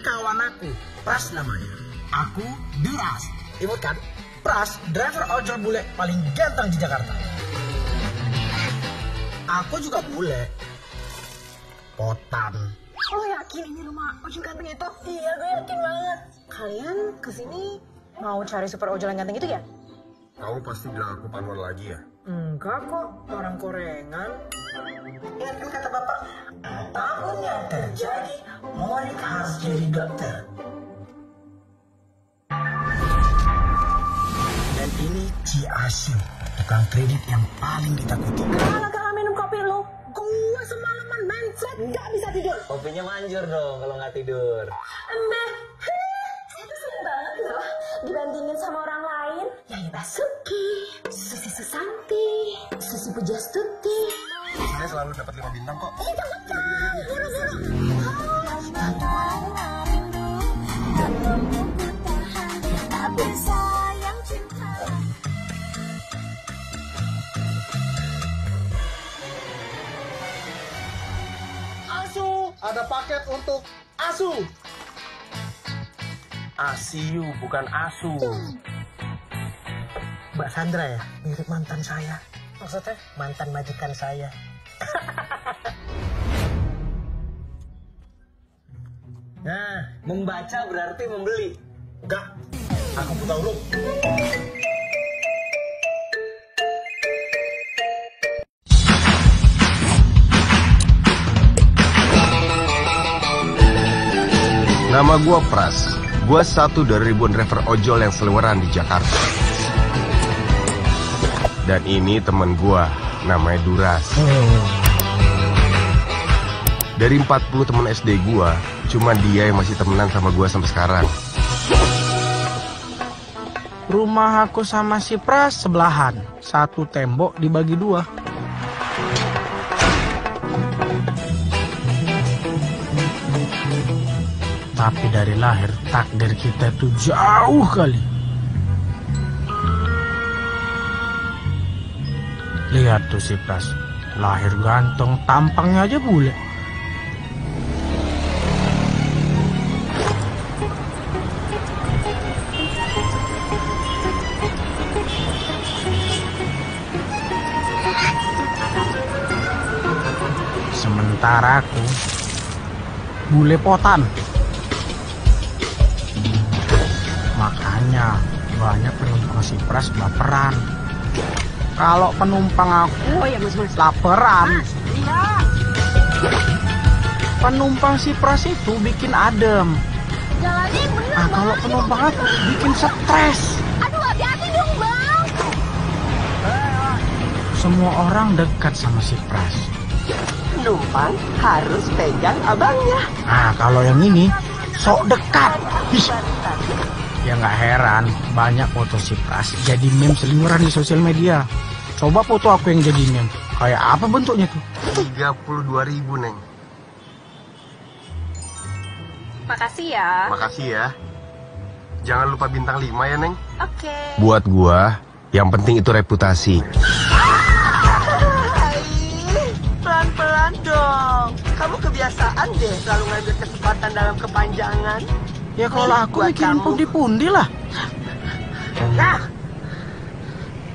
kawan aku, Pras namanya. Aku Duras. Imut kan? Pras, driver ojol bule paling ganteng di Jakarta. Aku juga bule. Potan. Lo yakin ini rumah ojol ganteng itu? Iya, gue yakin banget. Kalian ke sini mau cari super ojol yang ganteng itu ya? Kamu pasti bilang aku panuan lagi ya? Enggak kok, orang korengan. Ingat kan kata bapak, apa pun yang terjadi, Monik harus jadi dokter. Dan ini Ci Asyum, tukang kredit yang paling ditakuti. Kalau gak minum kopi lo, gue semalaman mindset gak bisa tidur. Kopinya manjur dong kalau nggak tidur. Emeh, tuh seneng banget loh dibandingin sama orang lain. Yaya Basuki, Susi Susanti, Susi Pujastuti. Saya selalu dapat lima bintang kok. Itu betul, guru-guru. Asu, ada paket untuk Asu. Asiu bukan asu. Mbak Sandra ya, mirip mantan saya. Maksudnya mantan majikan saya. Nah, membaca berarti membeli. Enggak, aku buta huruf. Nama gua Pras. Gua satu dari ribuan driver ojol yang seliweran di Jakarta. Dan ini temen gua, namanya Duras. Dari 40 teman SD gua, cuma dia yang masih temenan sama gua sampai sekarang. Rumah aku sama si Pras sebelahan. Satu tembok dibagi dua. Tapi dari lahir takdir kita itu jauh kali. Lihat tuh si Pras. Lahir ganteng, tampangnya aja bule. Sementara aku bule potan. Makanya banyak penumpang si Pras baperan. Kalau penumpang aku Oh ya mas mas. laperan. Iya. Penumpang si Pras itu bikin adem. Jalannya bener Nah, kalau penumpang aku bikin stres. Aduh hati-hati dong bang. Semua orang dekat sama si Pras. Penumpang harus pegang abangnya. Nah, kalau yang ini sok dekat. Ih, Ya nggak heran, banyak foto si Pras jadi meme seliweran di sosial media. Coba foto aku yang jadi meme. Kayak apa bentuknya tuh? 32 ribu, Neng. Makasih ya. Makasih ya. Jangan lupa bintang 5 ya, Neng. Oke. Buat gua, yang penting itu reputasi. Pelan-pelan dong. Kamu kebiasaan deh selalu ngambil kesempatan dalam kepanjangan. Ya kalau aku bikin pundi-pundi lah. Nah,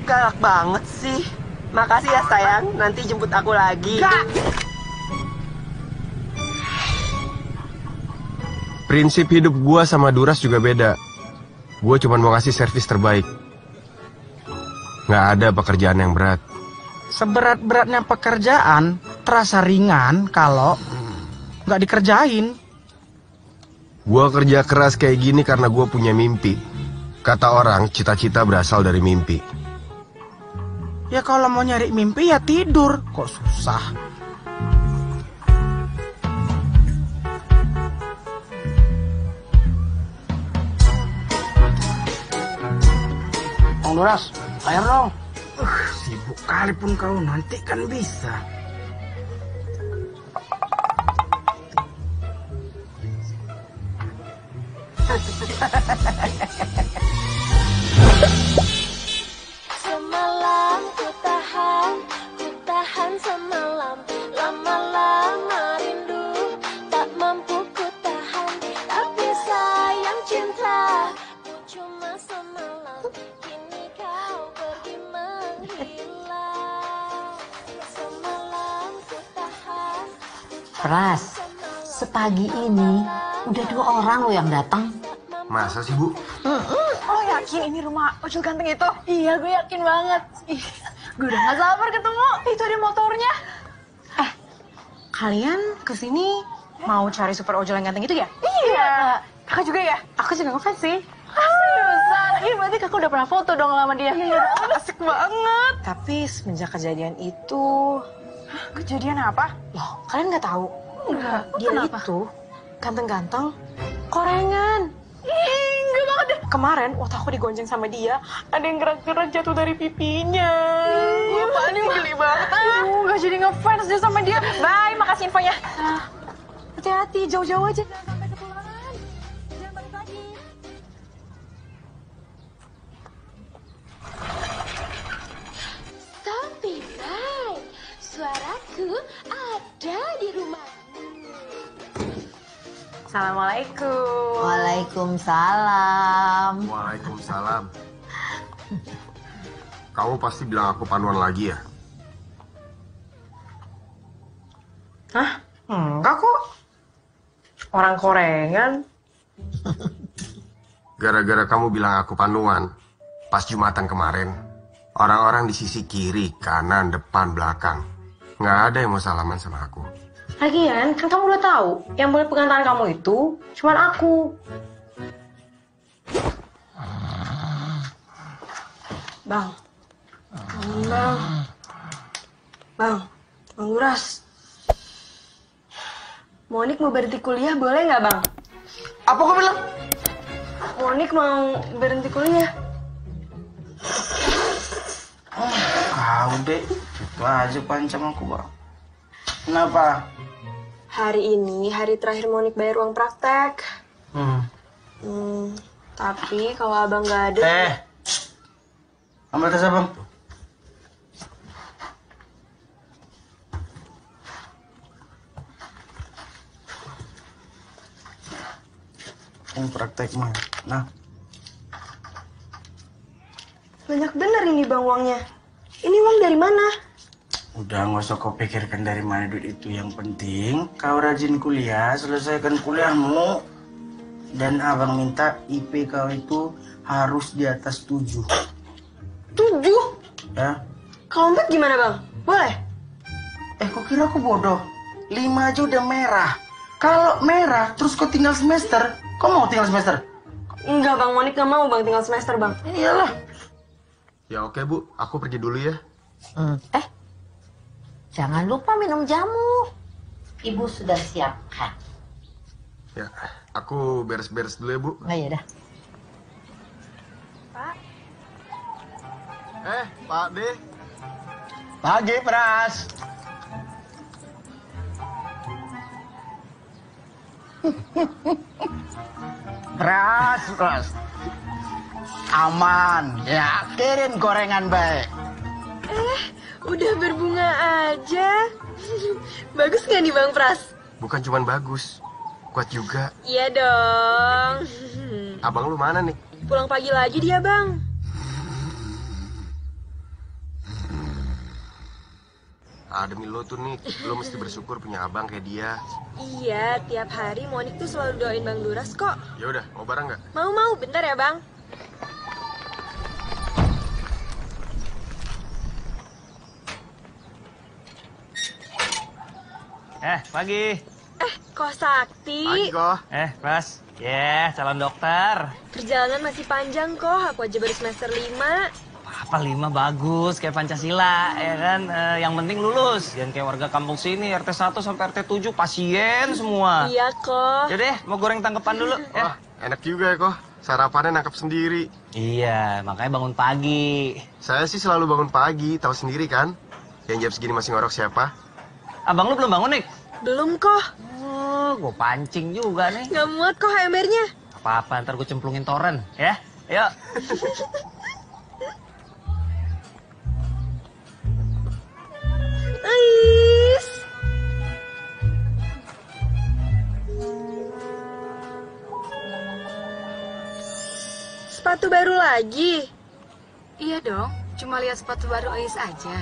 galak banget sih. Makasih ya sayang, nanti jemput aku lagi. Prinsip hidup gua sama Duras juga beda. Gua cuma mau ngasih servis terbaik. Nggak ada pekerjaan yang berat. Seberat-beratnya pekerjaan terasa ringan kalau nggak dikerjain. Gua kerja keras kayak gini karena gua punya mimpi. Kata orang, cita-cita berasal dari mimpi. Ya kalau mau nyari mimpi ya tidur. Kok susah? Bang Duras, air dong. Uh, sibuk kali pun kau nanti kan bisa. semalam ku tahan, ku tahan semalam. Lama-lama rindu, tak mampu ku tahan. Tapi sayang cinta, ku cuma semalam. Kini kau pergi menghilang. Semalam ku tahan, ku tahan. Keras sepagi ini udah dua orang lo yang datang. Masa sih, Bu? Oh yakin ini rumah ojol ganteng itu? Iya gue yakin banget. Ih, gue udah gak sabar ketemu. Itu ada motornya. Eh, kalian ke sini mau cari super ojol yang ganteng itu ya? Iya. Kakak juga ya? Aku juga ngefans sih. Seriusan? Iya berarti kakak udah pernah foto dong sama dia? Iya, asik banget. Tapi semenjak kejadian itu... Hah, kejadian apa? Loh, kalian nggak tahu? Enggak. Dia itu ganteng-ganteng, korengan. Ih, enggak banget deh. Kemarin waktu aku digonceng sama dia, ada yang gerak-gerak jatuh dari pipinya. Gue paling geli banget. Aduh, gak jadi ngefans dia sama dia. Bye, makasih infonya. Hati-hati, jauh-jauh aja. Jangan sampai ketularan. Jangan balik lagi. Mai, suaraku ada di rumah. Assalamualaikum. Waalaikumsalam. Waalaikumsalam. Kamu pasti bilang aku panuan lagi ya? Hah? Enggak kok. Orang korengan. Gara-gara kamu bilang aku panuan, pas Jumatan kemarin, orang-orang di sisi kiri, kanan, depan, belakang, nggak ada yang mau salaman sama aku. Lagian, kan kamu udah tahu, yang boleh pegang tangan kamu itu cuman aku. Bang. Bang. Bang. Bang Luras. Monik mau berhenti kuliah boleh nggak bang? Apa kau bilang? Monik mau berhenti kuliah. Kau deh, itu aja pancam aku bang. Kenapa? Hari ini hari terakhir Monik bayar uang praktek. Hmm. Hmm, tapi kalau abang nggak ada, Eh, ambil tas abang. Yang praktek mah. Nah, banyak bener ini bang uangnya. Ini uang dari mana? Udah nggak usah kau pikirkan dari mana duit itu. Yang penting kau rajin kuliah, selesaikan kuliahmu. Dan abang minta IP kau itu harus di atas 7. Tujuh. Ya, Kalau empat gimana bang? Boleh? Eh, kok kira aku bodoh? Lima aja udah merah. Kalau merah, terus kau tinggal semester, kau mau tinggal semester? Enggak bang, Monik nggak mau bang tinggal semester bang. Iyalah. Ya oke bu, aku pergi dulu ya. Hmm, Eh, jangan lupa minum jamu. Ibu sudah siapkan. Ya, aku beres-beres dulu ya bu. Oh iya dah. Eh, Pak D. Pagi, Pras. Pras, Pras. Aman, ya kirim gorengan baik. Udah berbunga aja. Bagus nggak nih bang Pras? Bukan cuman bagus, kuat juga. Iya dong. Abang lu mana nih? Pulang pagi lagi dia bang. Ah, demi lo tuh nih, lo mesti bersyukur punya abang kayak dia. Iya, tiap hari Monik tuh selalu doain Bang Duras kok. Ya udah, mau bareng nggak? Mau mau, bentar ya bang. Eh, pagi. Eh, kok sakti? Pagi kok. Eh, Mas. Ya, calon dokter. Perjalanan masih panjang kok, aku aja baru semester 5. Apa lima bagus kayak Pancasila, ya kan? Eh, yang penting lulus. Jangan kayak warga kampung sini, RT 1 sampai RT 7 pasien semua. Iya kok. Deh, mau goreng tangkepan dulu ya. Wah, enak juga ya kok. Sarapannya nangkap sendiri. Iya, makanya bangun pagi. Saya sih selalu bangun pagi, tahu sendiri kan? Yang jam segini masih ngorok siapa? Abang lu belum bangun, Nik? Belum kok. Oh, gue pancing juga nih. Nggak muat kok HMR-nya. Apa-apa, ntar gue cemplungin toren, ya? Yuk. Ais. Sepatu baru lagi? Iya dong, cuma lihat sepatu baru Ais aja.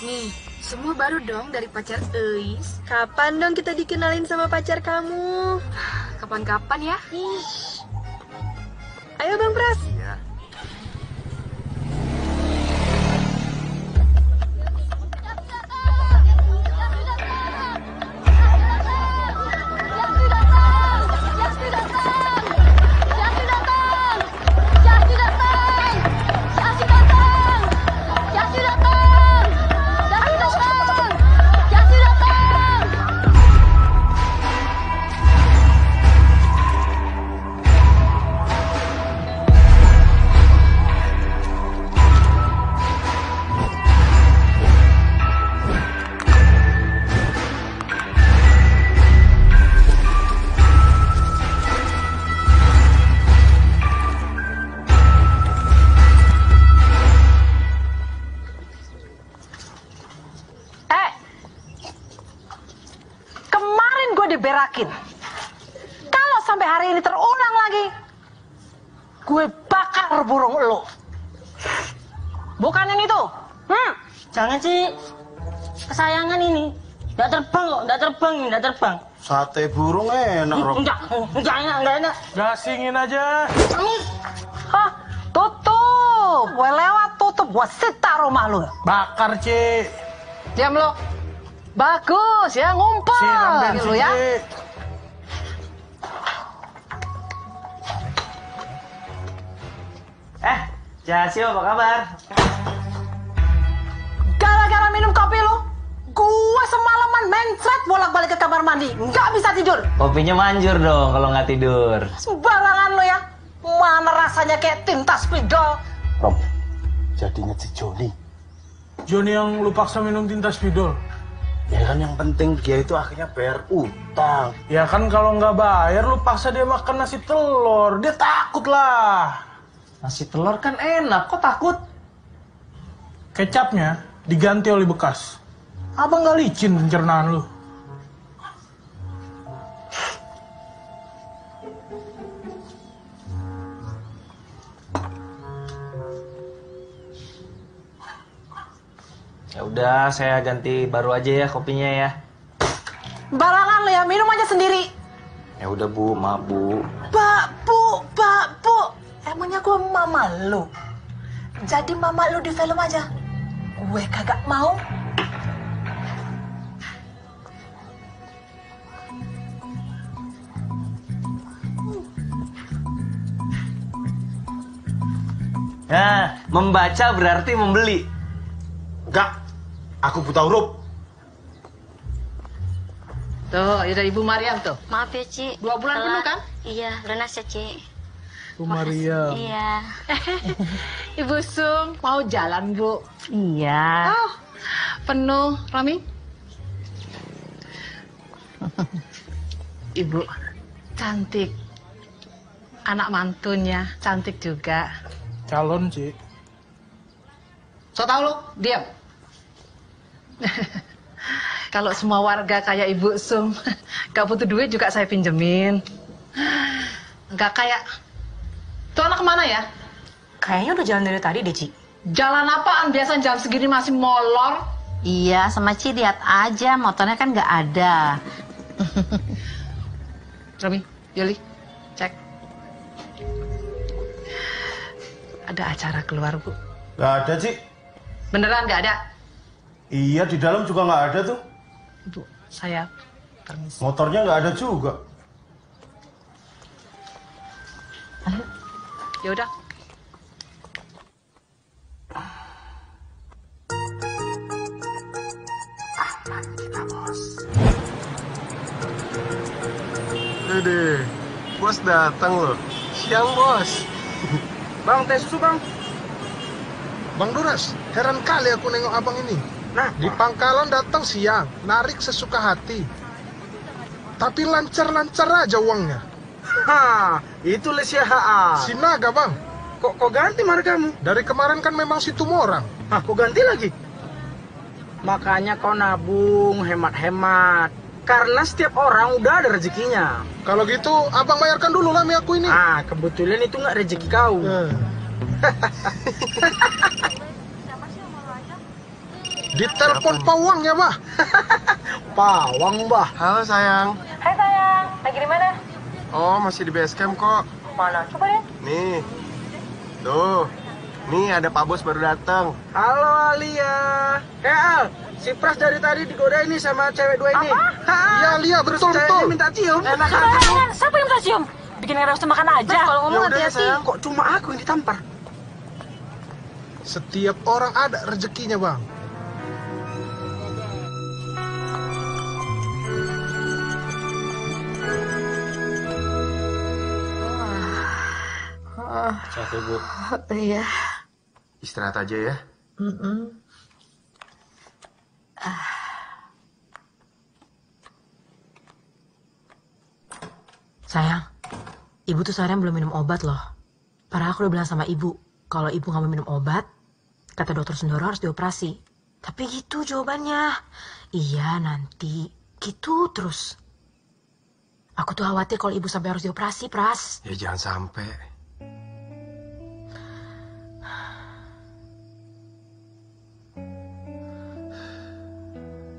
Nih, Semua baru dong dari pacar Eis. Kapan dong kita dikenalin sama pacar kamu? Kapan-kapan ya? Ayo Bang Pras. Iya. Terbang. Sate burung enak, Rob. Enggak, enggak enak, enggak enak. Gasingin aja. Hah, tutup. Gue lewat tutup, gue sita rumah lu. Bakar, Ci. Diam lo. Bagus ya, ngumpet. Siram bensin, lu ya. Ci. Eh, Jasio apa kabar? Gara-gara minum kopi lu, gue semalaman mencret bolak-balik ke kamar mandi. Nggak bisa tidur. Kopinya manjur dong kalau nggak tidur. Sembarangan lo ya. Mana rasanya kayak tinta spidol. Rob, jadinya si Joni. Joni yang lu paksa minum tinta spidol. Ya kan yang penting dia itu akhirnya bayar utang. Ya kan kalau nggak bayar lu paksa dia makan nasi telur. Dia takut lah. Nasi telur kan enak, kok takut? Kecapnya diganti oli bekas. Abang nggak licin pencernaan lu. Ya udah, saya ganti baru aja ya kopinya ya. Barangan lo ya, minum aja sendiri. Ya udah Bu, maaf Bu. Pak Bu, Pak Bu. Emangnya gue mama lu? Jadi mama lu di film aja. Gue kagak mau. Nah, membaca berarti membeli. Enggak, aku buta huruf. Tuh, ada Ibu Mariam tuh. Maaf ya, Ci. Dua bulan penuh kan? Iya, lunas ya, Ci. Bu Maria. Iya. Ibu Sum, mau jalan, Bu? Iya. Oh, penuh. Rami? Ibu, cantik. Anak mantunya, cantik juga. Calon, Ci. So tau lu, diam. Kalau semua warga kayak Ibu Sum, gak butuh duit juga saya pinjemin. Gak kayak... Tuh anak ke mana ya? Kayaknya udah jalan dari tadi deh, Ci. Jalan apaan? Biasa jam segini masih molor. Iya, sama Ci lihat aja, motornya kan nggak ada. Rami, Yoli, Ada acara keluar, Bu. Gak ada, Ci. Beneran nggak ada? Iya, di dalam juga nggak ada tuh. Bu, saya permisi. Motornya nggak ada juga. Ya udah. Dede, bos datang loh. Siang bos. Bang, teh susu, Bang. Bang Duras, heran kali aku nengok abang ini. Nah, di pangkalan datang siang, narik sesuka hati. Tapi lancar-lancar aja uangnya. Ha, itu Lesia HA. Si Naga, Bang. Kok kok ganti margamu? Dari kemarin kan memang si Tumorang. Hah, kok ganti lagi? Makanya kau nabung, hemat-hemat. Karena setiap orang udah ada rezekinya. Kalau gitu, abang bayarkan dulu lah mi aku ini. Ah, kebetulan itu nggak rezeki kau. Ditelepon pawang ya, Bah. Pawang, Bah. Halo sayang. Hai sayang, lagi di mana? Oh, masih di base camp kok. Mana? Coba deh. Nih. Tuh. Nih ada Pak Bos baru datang. Halo Alia. Eh Al, si Pras dari tadi digoda ini sama cewek dua ini. Apa? Iya, Lia, betul, Ceweknya betul. minta cium. Enak Sembarangan, siapa yang minta cium? Bikin eros makan aja. Kalau ngomong Ya ya, hati-hati. Kok cuma aku yang ditampar? Setiap orang ada rezekinya, Bang. Capek, Bu. Iya. Istirahat aja ya. Sayang, ibu tuh seharian belum minum obat loh. Padahal aku udah bilang sama ibu, kalau ibu nggak mau minum obat, kata dokter Sundoro harus dioperasi. Tapi gitu jawabannya. Iya nanti, gitu terus. Aku tuh khawatir kalau ibu sampai harus dioperasi, Pras. Ya jangan sampai.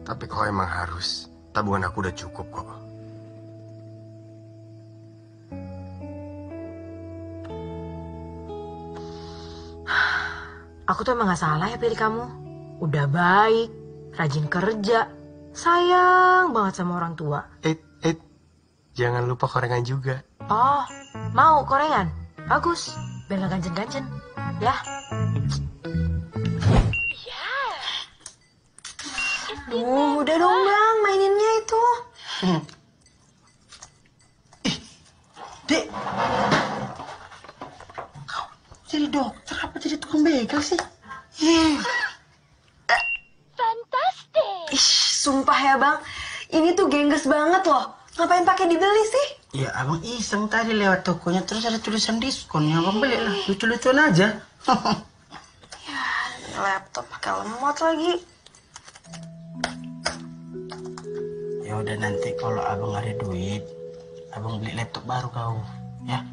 Tapi kalau emang harus, tabungan aku udah cukup kok. Aku tuh emang gak salah ya pilih kamu. Udah baik, rajin kerja, sayang banget sama orang tua. Eh, eh, jangan lupa korengan juga. Oh, mau korean? Bagus, biar gak ganjen-ganjen. Ya, Duh, udah dong bang, maininnya itu. Dek. Kau jadi dokter apa jadi tukang begal sih? Ih, sumpah ya bang, ini tuh gengges banget loh. Ngapain pakai dibeli sih? Ya abang iseng tadi lewat tokonya terus ada tulisan diskon ya abang beli lah lucu-lucuan aja. Laptop pakai lemot lagi. Udah nanti kalau abang ada duit, abang beli laptop baru kau, ya.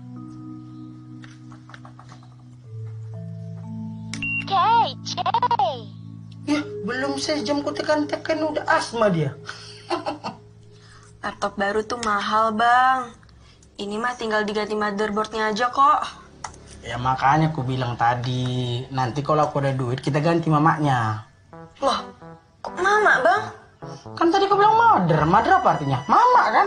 Ya belum sejam ku tekan-tekan udah asma dia. Laptop baru tuh mahal bang. Ini mah tinggal diganti motherboardnya aja kok. Ya makanya aku bilang tadi, nanti kalau aku ada duit kita ganti mamaknya. Loh, kok mama bang? Kan tadi kau bilang mother, mother apa artinya? Mama kan?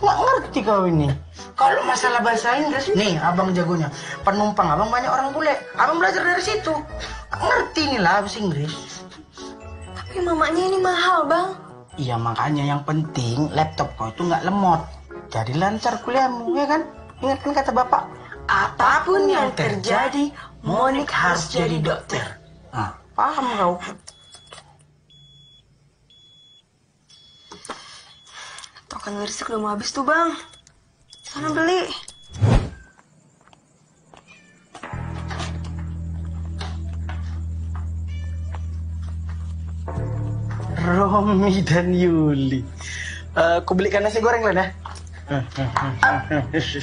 Nggak ngerti kau ini. Kalau masalah bahasa Inggris, nih abang jagonya. Penumpang abang banyak orang bule. Abang belajar dari situ. Ngerti nih lah bahasa Inggris. Tapi mamanya ini mahal bang. Iya makanya yang penting laptop kau itu nggak lemot. Jadi lancar kuliahmu, ya kan? Ingat kan kata bapak? Apa pun yang terjadi, Monik harus jadi dokter. Nah, paham kau? Token listrik udah mau habis tuh bang. Sana beli. Romi dan Yuli. Eh, aku belikan nasi goreng lah ya.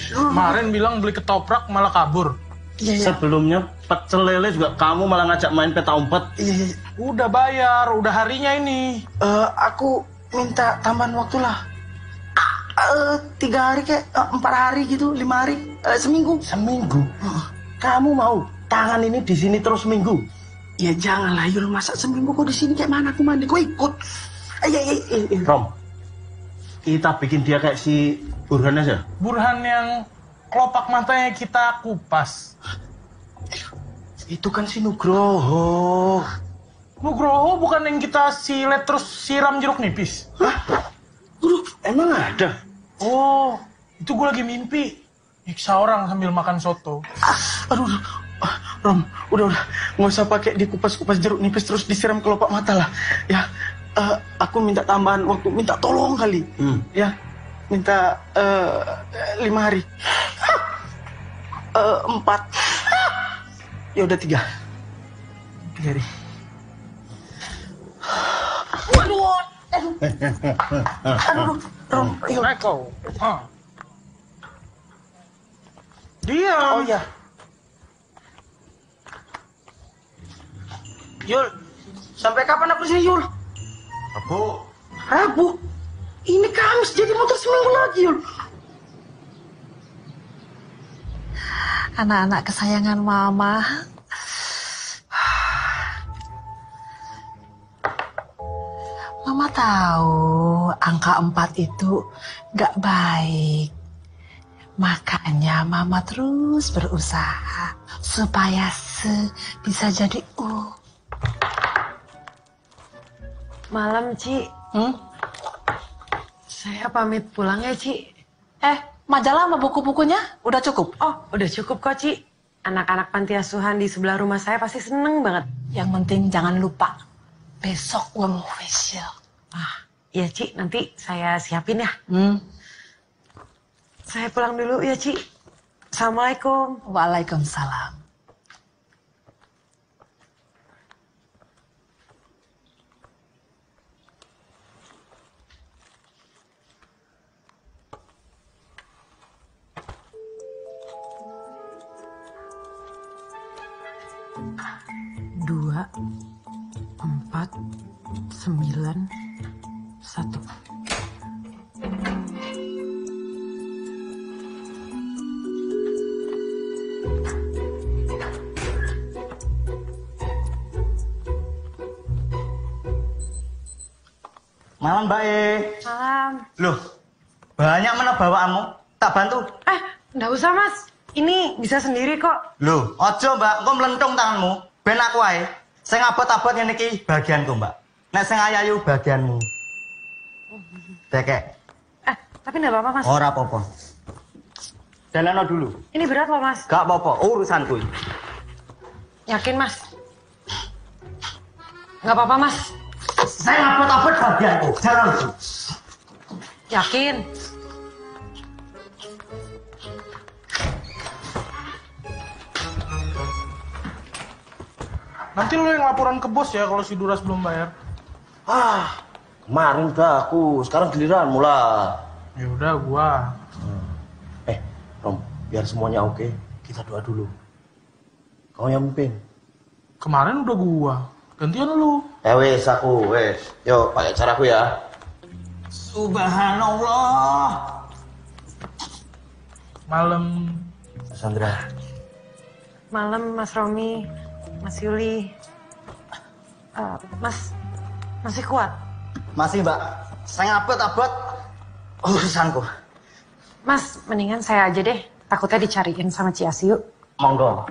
Kemarin bilang beli ketoprak malah kabur. Sebelumnya pecel lele juga kamu malah ngajak main peta umpet. Iya, Udah bayar, udah harinya ini. Eh, aku minta tambahan waktu lah. Eh, tiga hari kayak eh, empat hari gitu, lima hari, eh, seminggu. Seminggu. Kamu mau tangan ini di sini terus seminggu? Ya janganlah Yul masa seminggu kok di sini kayak mana aku mandi kok ikut. Eh, eh, eh, eh, eh. Rom, kita bikin dia kayak si Burhan aja. Burhan yang kelopak matanya kita kupas. Itu kan si Nugroho. Nugroho bukan yang kita silet terus siram jeruk nipis. Aduh, emang ada? Oh, itu gue lagi mimpi. Nyiksa orang sambil makan soto. Aduh, aduh. Ah, Rom, udah udah, nggak usah pakai dikupas-kupas jeruk nipis terus disiram kelopak mata lah. Ya, eh, aku minta tambahan waktu, minta tolong kali. Hmm. Ya, minta eh, lima hari. Eh, empat. Ya udah tiga. Tiga hari. Aduh, aduh, aduh, Rom, ayo. Eko. Ah. Dia. Oh ya. Yul, Sampai kapan aku sih Yul? Rabu. Rabu. Ini Kamis jadi motor seminggu lagi Yul. Anak-anak kesayangan mama. Mama tahu angka empat itu gak baik. Makanya mama terus berusaha supaya se bisa jadi U. Malam, Ci. Hmm? Saya pamit pulang ya, Ci. Eh, majalah sama buku-bukunya udah cukup? Oh, udah cukup kok, Ci. Anak-anak panti asuhan di sebelah rumah saya pasti seneng banget. Yang penting jangan lupa, besok gue mau facial. Ah, iya, Ci. Nanti saya siapin ya. Hmm. Saya pulang dulu ya, Ci. Assalamualaikum. Waalaikumsalam. Dua, empat, sembilan, satu. Malam Mbak E. Malam. Loh, banyak mana bawaanmu? Tak bantu. Eh, nggak usah mas. Ini bisa sendiri kok. Loh, ojo Mbak, kok melentung tanganmu. Ben aku ae. Sing abot-abot ngene iki bagianku, Mbak. Nek sing ayu bagianmu. Tekek. Eh, tapi nggak apa-apa mas. Ora apa-apa. Jalano dulu. Ini berat loh mas. Gak apa-apa, urusanku. ini. Yakin mas? Nggak apa-apa mas. Sing abot-abot bagianku. Jalan dulu. Yakin? Nanti lu yang laporan ke bos ya kalau si Duras belum bayar. Ah, kemarin udah aku, sekarang giliran mula. Ya udah gua. Eh, Rom, biar semuanya oke, kita doa dulu. Kau yang mimpin. Kemarin udah gua. Gantian lu. Eh wes aku, wes. Yuk, pakai caraku ya. Subhanallah. Malam. Sandra. Malam Mas Romi, Mas Yuli. Eh, mas, masih kuat? Masih, Mbak. Saya abot-abot urusanku. Mas, mendingan saya aja deh. Takutnya dicariin sama Ciasi yuk. Monggo.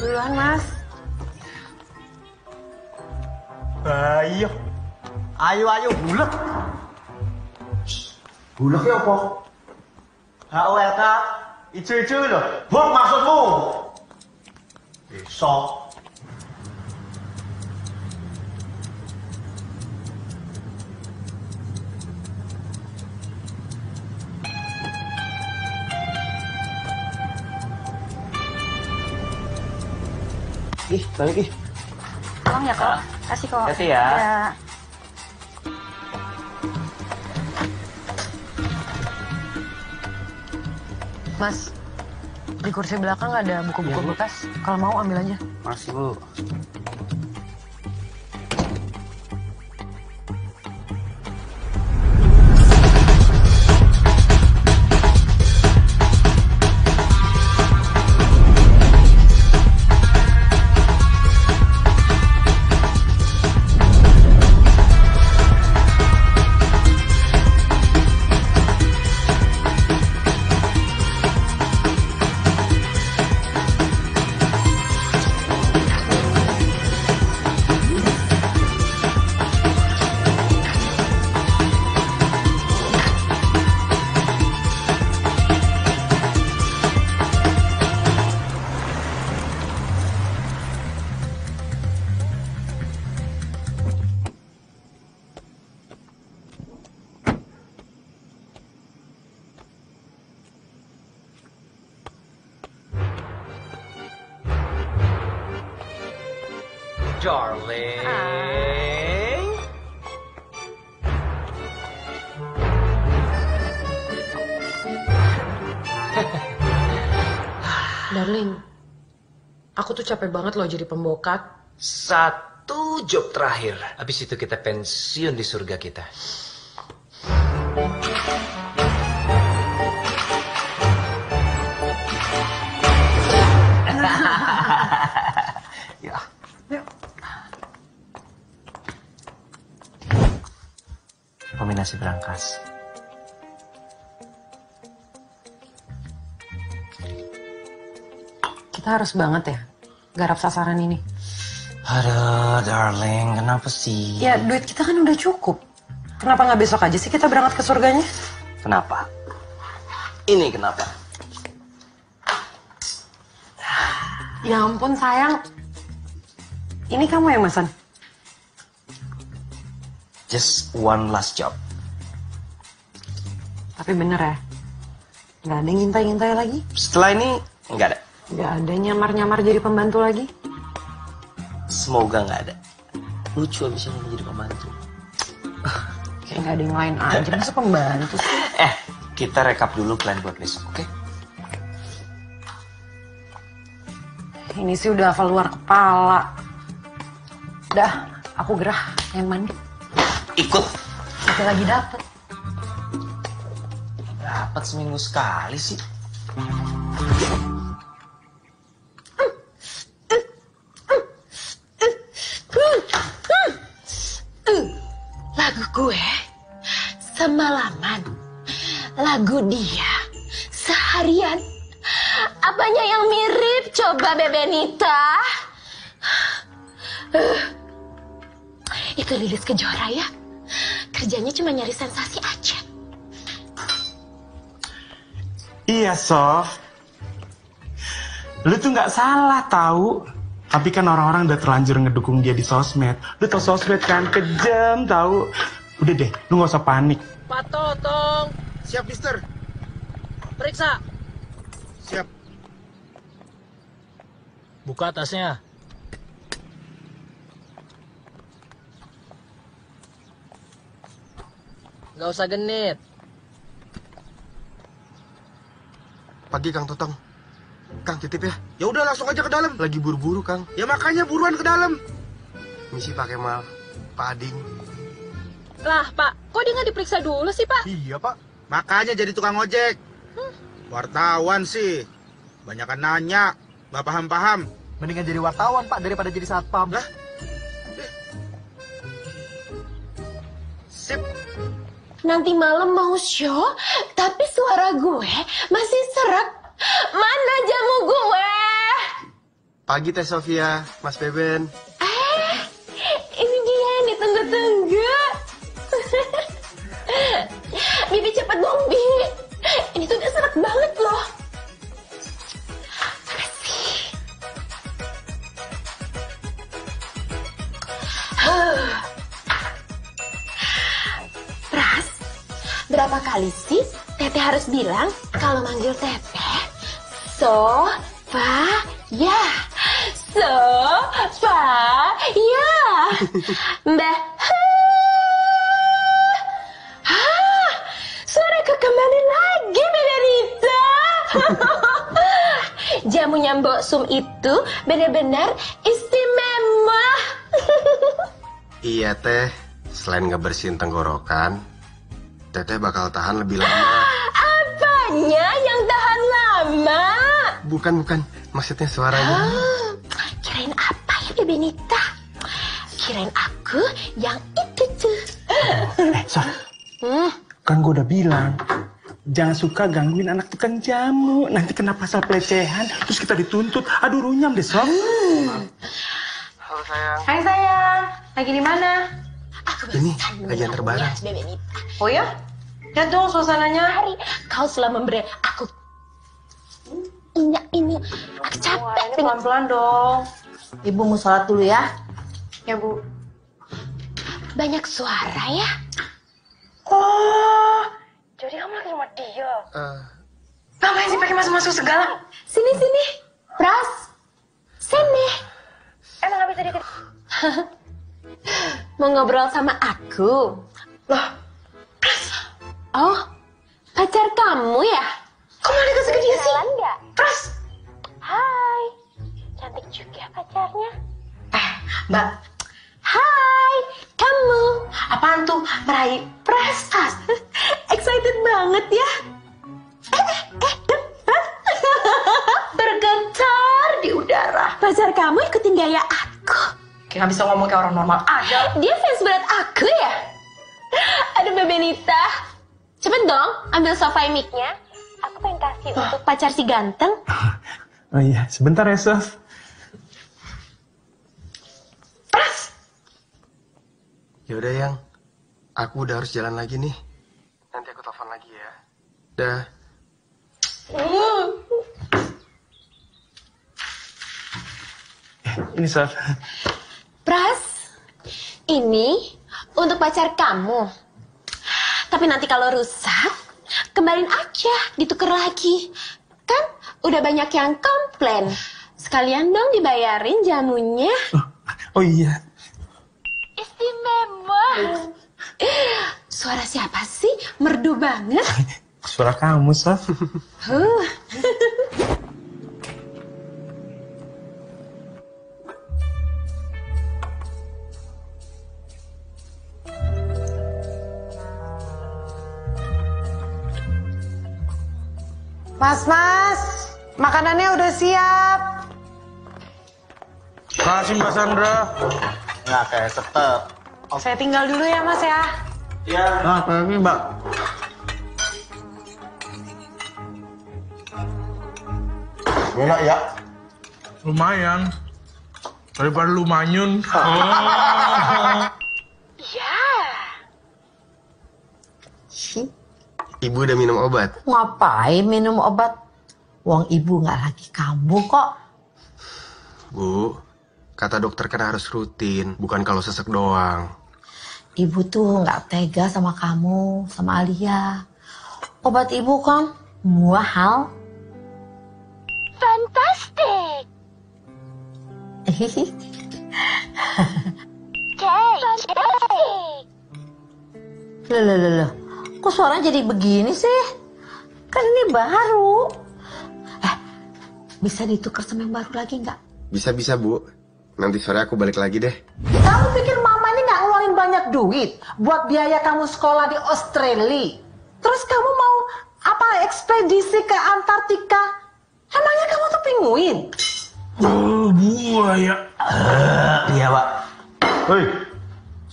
Duluan mas. Ayo. Ayo ayo bulet. Bulek ya apa? HOLK ijo-ijo lho. Bok maksudmu. Besok. Ih, balik ih. Tolong ya kok. Kasih kok. Kasih ya. Ya. Mas, di kursi belakang ada buku-buku Bu. bekas. Kalau mau ambil aja. Masih bu. Darling. Darling, Aku tuh capek banget loh jadi pembokat. Satu job terakhir. Habis itu kita pensiun di surga kita. Kombinasi berangkas. Kita harus banget ya garap sasaran ini. Aduh, darling, kenapa sih? Ya duit kita kan udah cukup. Kenapa nggak besok aja sih kita berangkat ke surganya? Kenapa? Ini kenapa? Ya ampun sayang. Ini kamu yang pesan? Just one last job. Tapi bener ya? Nggak ada yang ngintai-ngintai lagi? Setelah ini, nggak ada. Nggak ada nyamar-nyamar jadi pembantu lagi? Semoga nggak ada. Lucu abis ini jadi pembantu. Kayak nggak ada yang lain aja. Masa pembantu sih? Eh, kita rekap dulu plan buat besok, oke? Ini sih udah hafal luar kepala. Dah, aku gerah. Yang mandi. Ikut. Tapi lagi dapet. Dapat seminggu sekali sih. Lagu gue semalaman. Lagu dia seharian. Apanya yang mirip coba Bebenita? Uh, itu Lilis Kejora ya. Kerjanya cuma nyari sensasi aja. Iya, Sof. Lu tuh nggak salah tahu. Tapi kan orang-orang udah terlanjur ngedukung dia di sosmed. Lu tau sosmed kan kejam tahu. Udah deh, lu nggak usah panik. Pak Totong. Siap, Mister. Periksa. Siap. Buka tasnya. Gak usah genit. Pagi Kang Totong. Kang titip ya. Ya udah langsung aja ke dalam. Lagi buru-buru Kang. Ya makanya buruan ke dalam. Misi pakai mal. Pak Ading. Lah, Pak, kok dia nggak diperiksa dulu sih, Pak? Iya, Pak. Makanya jadi tukang ojek. Wartawan sih. Banyakan nanya, nggak paham-paham. Mendingan jadi wartawan, Pak, daripada jadi satpam. Lah? Nanti malam mau show, tapi suara gue masih serak. Mana jamu gue? Pagi Teh Sofia, Mas Beben. Eh, ini dia yang ditunggu-tunggu. Bibi cepet dong, Bi. Ini tuh udah serak banget loh. Berapa kali sih Teteh harus bilang kalau manggil Teteh? So, fa, ya. So, fa, ya. Mbah. Hah, suara kembali lagi, Bebe Rita. Jamunya Mbok Sum itu benar-benar istimewa. Iya Teh, selain ngebersihin tenggorokan, Teteh bakal tahan lebih lama. Apanya yang tahan lama? Bukan, bukan. Maksudnya suaranya. Ah, kirain apa ya Bebe Nita? Kirain aku yang itu tuh. Eh, Sof, Hmm, kan gue udah bilang. Jangan suka gangguin anak tukang jamu. Nanti kena pasal pelecehan, terus kita dituntut. Aduh, runyam deh, Sof. Halo sayang. Hai sayang, lagi di mana? Ini lagi antar barang. Bebe Nita. Oh ya? Lihat dong suasananya. Hari kau selalu memberi aku ini ini aku capek ini pelan-pelan dong. Ibu mau sholat dulu ya. Ya bu. Banyak suara ya. Oh, jadi kamu lagi sama dia? Eh, Ngapain sih pakai masuk-masuk segala? Sini sini. Pras. Sini. Emang gak bisa dikit? Mau ngobrol sama aku? Loh, Oh, pacar kamu ya? kok malah dikasih ke dia sih? nggak? Pras, Hai. Cantik ya pacarnya. Mbak. Hai, kamu. Apaan tuh? Meraih prestasi. Excited banget ya. Eh, eh, eh, eh. Bergetar di udara. Pacar kamu ikutin gaya aku. Kayak nggak bisa ngomong kayak orang normal aja. Dia fans berat aku ya? Aduh Bebe Nita. Cepet dong, ambil sofa mic-nya. Aku pengen kasih untuk pacar si ganteng. Oh iya, sebentar ya, Sof. Yaudah yang, aku udah harus jalan lagi nih. Nanti aku telepon lagi ya. Dah. Ini, Sof. Pras, ini untuk pacar kamu. Tapi nanti kalau rusak, kembaliin aja, ditukar lagi. Kan udah banyak yang komplain. Sekalian dong dibayarin jamunya. Oh iya. Istimewa. Suara siapa sih? Merdu banget. Suara kamu, Sof. Huh. Mas, mas, makanannya udah siap. Makasih Mbak Sandra. Nggak kayak tetep. Saya tinggal dulu ya, mas ya. Iya. Nah, ini mbak. Enak ya? Lumayan. Daripada lu manyun. Ibu udah minum obat. Ngapain minum obat? Wong ibu nggak lagi kambuh kok. Bu, kata dokter kan harus rutin, bukan kalau sesek doang. Ibu tuh nggak tega sama kamu, sama Alia. Obat ibu kan mahal. Fantastic. Fantastic. Loh, loh, loh, loh. Kok suaranya jadi begini sih? Kan ini baru. Eh, bisa ditukar sama yang baru lagi nggak? Bisa-bisa, Bu. Nanti sore aku balik lagi deh. Kamu pikir mama ini nggak ngeluarin banyak duit buat biaya kamu sekolah di Australia? Terus kamu mau apa ekspedisi ke Antartika? Emangnya kamu tuh penguin? Oh, buaya. Iya, Pak. Hei,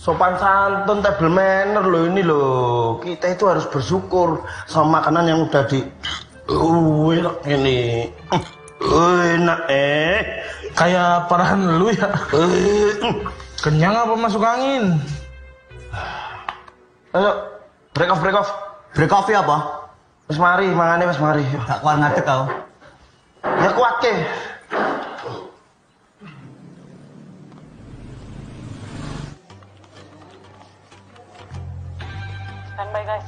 sopan santun table manner loh ini loh. Kita itu harus bersyukur sama makanan yang udah di Uh, enak ini. Uh, enak eh. Kayak parahan lu ya. Kenyang apa masuk angin? Ayo, break off, break off. Break off ya apa? Mas mari, mangane mas mari. Gak kuat ngadek kau. Ya kuat ke. Standby guys.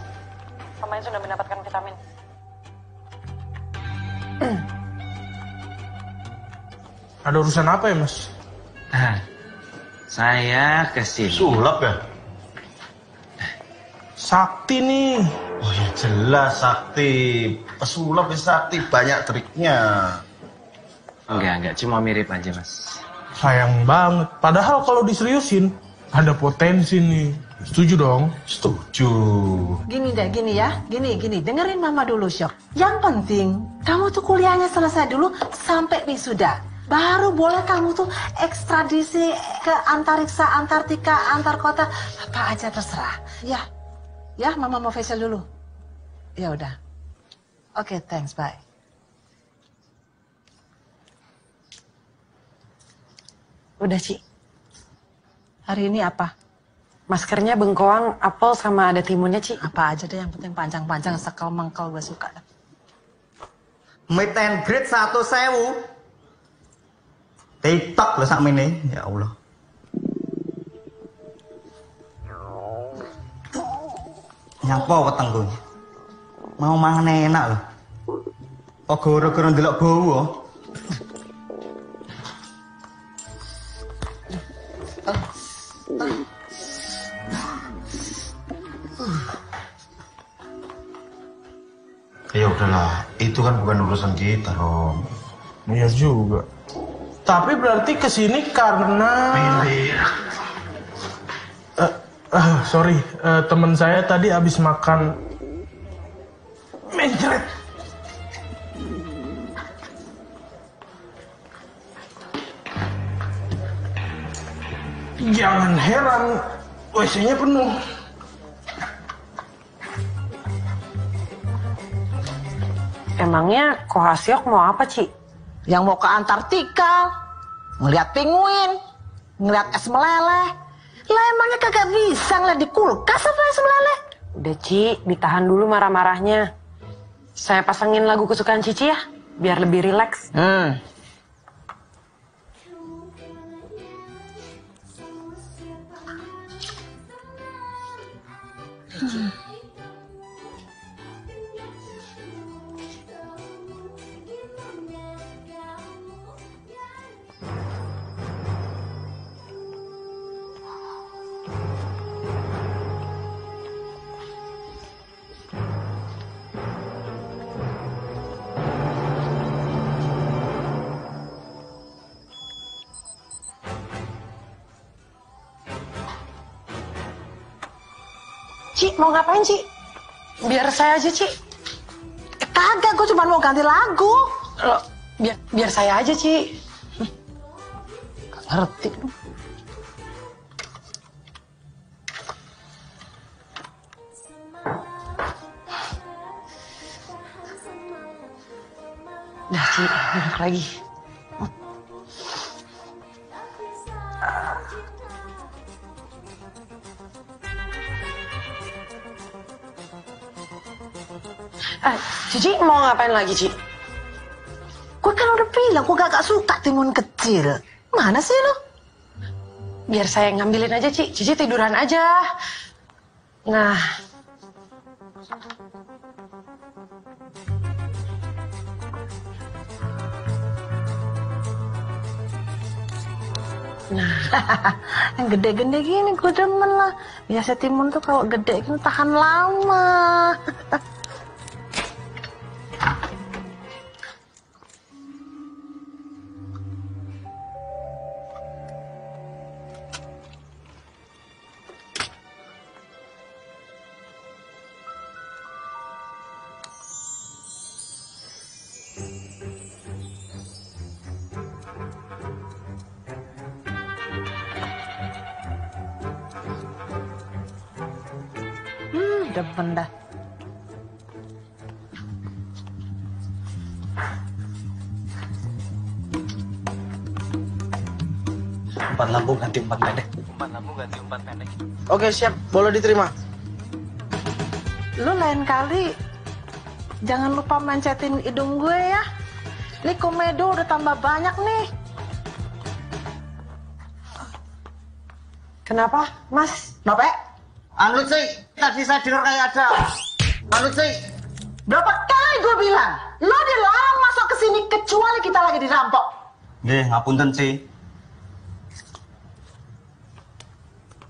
Pemain sudah mendapatkan vitamin. Ada urusan apa ya, Mas? Ah, saya ke sini. Sulap ya? Sakti nih. Oh ya jelas sakti. Pesulap ya sakti banyak triknya. Enggak, enggak. Cuma mirip aja, Mas. Sayang banget. Padahal kalau diseriusin, ada potensi nih. Setuju dong? Setuju. Gini deh, gini ya. Gini, gini. Dengerin mama dulu, Syok. Yang penting, kamu tuh kuliahnya selesai dulu sampai wisuda. Baru boleh kamu tuh ekstradisi ke antariksa, antartika, antar kota. Apa aja terserah. Ya, ya mama mau facial dulu. Ya udah. Oke, thanks, bye. Udah, Ci. Hari ini apa? Maskernya bengkoang, apel sama ada timunnya, Ci. Apa aja deh yang penting panjang-panjang, sekel mengkel gue suka. Meet and greet satu sewu. TikTok loh sak ini. Ya Allah. Nyapa weteng gue. Mau mangan enak loh. Oh gara-gara ndelok bau oh. Ya udahlah, itu kan bukan urusan kita, Rom. Iya juga. Tapi berarti ke sini karena... Eh, eh, sorry, eh, teman saya tadi habis makan mencret. Jangan heran, WC-nya penuh. Emangnya Kohasiok mau apa, Ci? Yang mau ke Antartika, ngeliat penguin, ngeliat es meleleh. Lah emangnya kagak bisa ngeliat di kulkas apa es meleleh? Udah Ci, ditahan dulu marah-marahnya. Saya pasangin lagu kesukaan Cici ya, biar lebih rileks. Hmm. Mau ngapain Ci? Biar saya aja Ci. Kagak, gue cuma mau ganti lagu. Loh, biar, biar saya aja Ci. Gak ngerti lu. Dah Ci, duduk lagi. Eh, Cici mau ngapain lagi, Ci? Gue kan udah bilang, gue gak, gak suka timun kecil. Mana sih lu? Biar saya ngambilin aja, Ci. Cici tiduran aja. Nah. Nah, yang gede-gede gini gue demen lah. Biasa timun tuh kalau gede kan tahan lama. Oke siap, boleh diterima. Lu lain kali jangan lupa mencetin hidung gue ya. Ini komedo udah tambah banyak nih. Kenapa, Mas? Kenapa? Anu sih, tadi saya dengar kayak ada. Anu sih, Berapa kali gue bilang, lo dilarang masuk ke sini kecuali kita lagi dirampok. Nggih, ngapunten sih.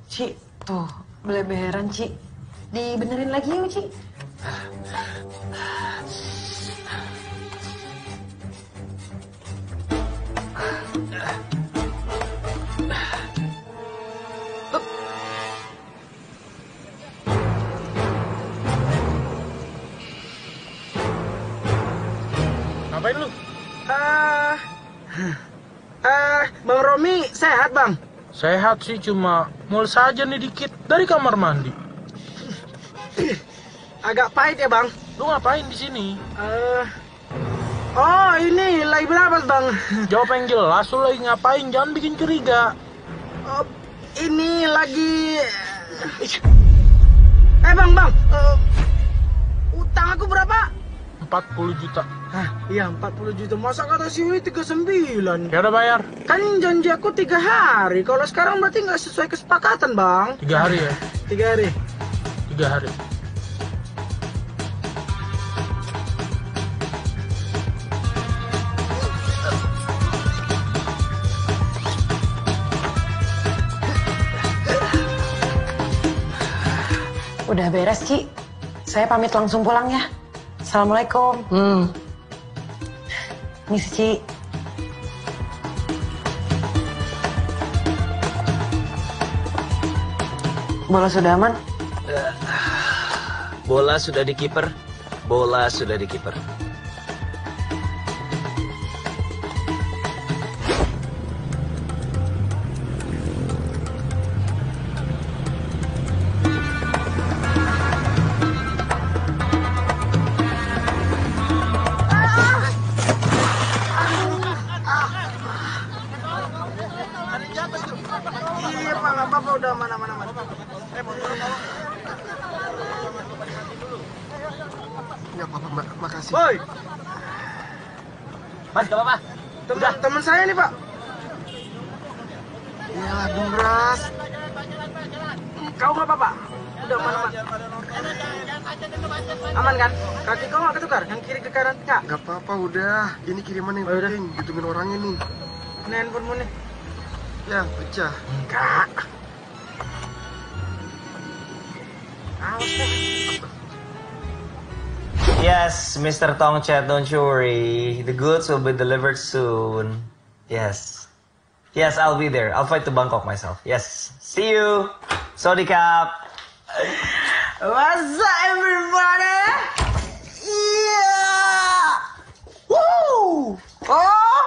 Ci, tuh, beleberan, Ci. Dibenerin lagi yuk, Ci. Ngapain lu? Ah, ah, Bang Romi sehat bang? Sehat sih cuma mules saja nih dikit dari kamar mandi. Agak pahit ya bang? Lu ngapain di sini? Eh, oh ini lagi berapa bang? Jawab yang jelas, lu lagi ngapain? Jangan bikin curiga. Oh, ini lagi. Eh bang bang, eh, utang aku berapa? 40 juta. Hah, iya 40 juta. Masa kata si Wi 39? Ya udah bayar. Kan janji aku tiga hari. Kalau sekarang berarti nggak sesuai kesepakatan bang. Tiga hari ya? Tiga hari. Tiga hari. Udah beres, Ci. Saya pamit langsung pulang ya. Assalamualaikum. Hmm. Miss Ci. Bola sudah aman? Bola sudah di kiper. Bola sudah di kiper. Aman kan? Kaki kau nggak ketukar? Yang kiri ke kanan nggak? Nggak apa-apa, udah. Ini kiriman yang penting. Hitungin orangnya nih. Ini handphonemu nih. Ya, pecah. Enggak. Awas deh. Yes, Mr. Tongchat, don't you worry. The goods will be delivered soon. Yes. Yes, I'll be there. I'll fly to Bangkok myself. Yes. See you. Sorry, Cap. What's up, everybody? Yeah! Woo! Oh!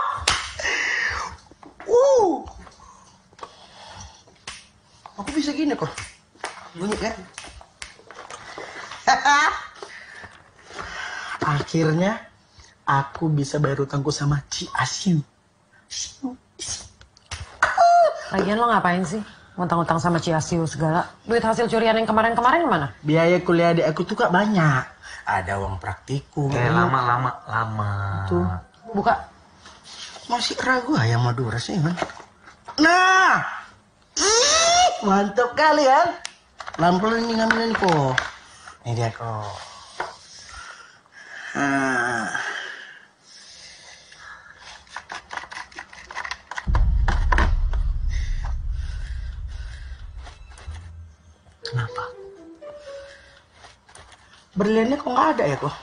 Woo! Aku bisa gini kok. Bunyi kan? Akhirnya aku bisa bayar utangku sama Ci Asyu. Lagian lo ngapain sih? Ngutang-ngutang sama Ciasio segala. Duit hasil curian yang kemarin-kemarin ke mana? Biaya kuliah adik aku tuh kak banyak. Ada uang praktikum. Eh, lama, lama. Tuh. Buka. Masih ragu ya Madura sih, man. Nah! Ih, mantap kali ya. Pelan-pelan nih ngambilin kok. Ini dia kok. Nah. Kenapa? Berliannya kok nggak ada ya kok?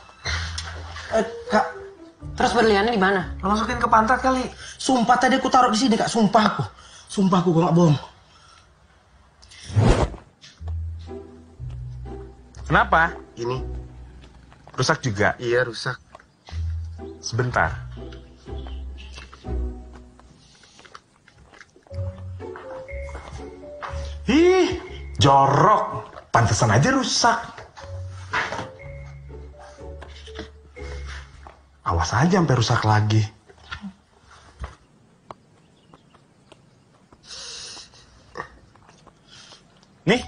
Eh, kak. Terus berliannya di mana? Lo masukin ke pantat kali. Sumpah tadi aku taruh di sini kak, sumpah aku. Sumpah aku, gue nggak bohong. Kenapa? Ini. Rusak juga? Iya, rusak. Sebentar. Ih, jorok. Pantesan aja rusak. Awas aja sampai rusak lagi. Nih,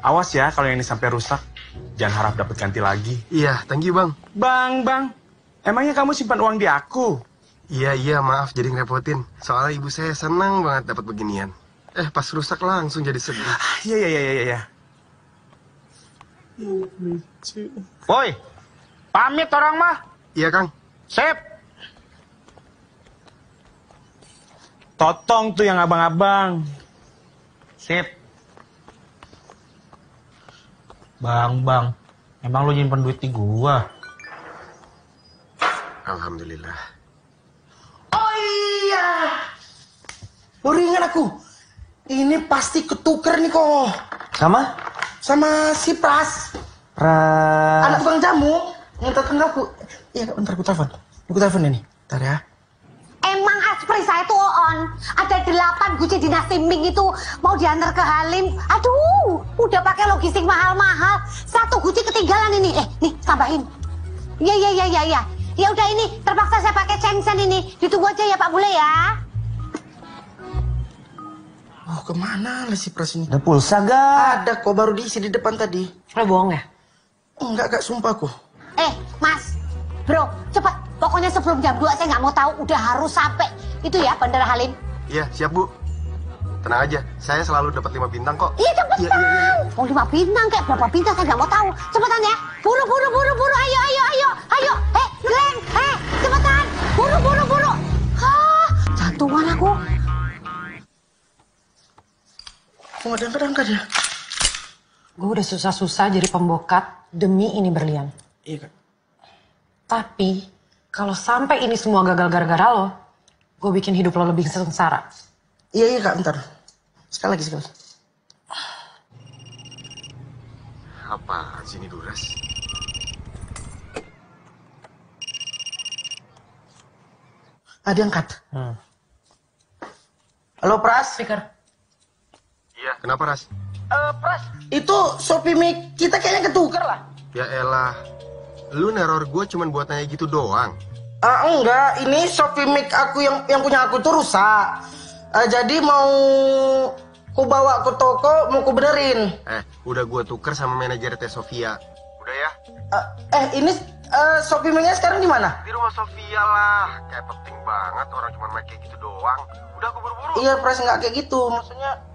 awas ya kalau yang ini sampai rusak. Jangan harap dapat ganti lagi. Iya, thank you, Bang. Bang, bang. Emangnya kamu simpan uang di aku? Iya, iya, maaf jadi ngerepotin. Soalnya ibu saya senang banget dapat beginian. Eh, pas rusak langsung jadi sedih. Iya, iya, iya, iya, iya. Woi, pamit orang mah. Iya, Kang. Sip. Totong tuh yang abang-abang. Sip. Bang, bang. Emang lu nyimpen duit di gua? Alhamdulillah. Oh iya. Baru ingat aku. Ini pasti ketuker nih kok. Sama? Sama si Pras. Pras. Anak tukang jamu. Yang telepon aku. Iya bentar aku telepon. Aku telepon ini. Bentar ya. Emang Haspri saya tuh on. Ada delapan guci dinasti Ming itu mau diantar ke Halim. Aduh, udah pakai logistik mahal-mahal. Satu guci ketinggalan ini. Eh, nih tambahin. Iya, iya, iya, iya, iya. Ya udah ini, terpaksa saya pakai Chengsen ini. Ditunggu aja ya Pak Bule ya. Oh ke mana lah si Pras ini? Ada pulsa gak? Ada kok baru diisi di depan tadi. Lo bohong ya? Enggak kak, sumpah aku. Eh, Mas. Bro, cepat. Pokoknya sebelum jam 2 saya nggak mau tahu. Udah harus sampai. Itu ya, Bandara Halim. Iya, siap, Bu. Tenang aja, saya selalu dapat lima bintang kok. Iya cepetan. Oh lima bintang kayak berapa bintang saya nggak mau tahu. Cepetan ya. Buru buru buru buru. Ayo ayo ayo ayo. Eh Glenn, eh cepetan. Buru buru buru. Hah, jantungan aku. Kok nggak diangkat-angkat ya? Gue udah susah-susah jadi pembokat demi ini berlian. Iya kak. Tapi kalau sampai ini semua gagal gara-gara lo, gue bikin hidup lo lebih sengsara. Iya iya kak, bentar. Sekali lagi sekali. Apa sini Duras? Ah, diangkat. Halo, Pras. Iya, kenapa Ras? Eh, Pras, itu Shopee mic kita kayaknya ketukar lah. Ya elah, lu neror gue cuman buat nanya gitu doang. Ah, enggak, ini Shopee mic aku yang yang punya aku tuh rusak. Eh, jadi mau ku bawa ke toko, mau ku benerin. Eh, udah gue tuker sama manajer Teh Sofia. Udah ya? Eh, eh, ini eh, Shopee mic-nya sekarang di mana? Di rumah Sofia lah. Kayak penting banget orang cuma kayak gitu doang. Udah aku buru-buru. Iya, Pras nggak kayak gitu. Maksudnya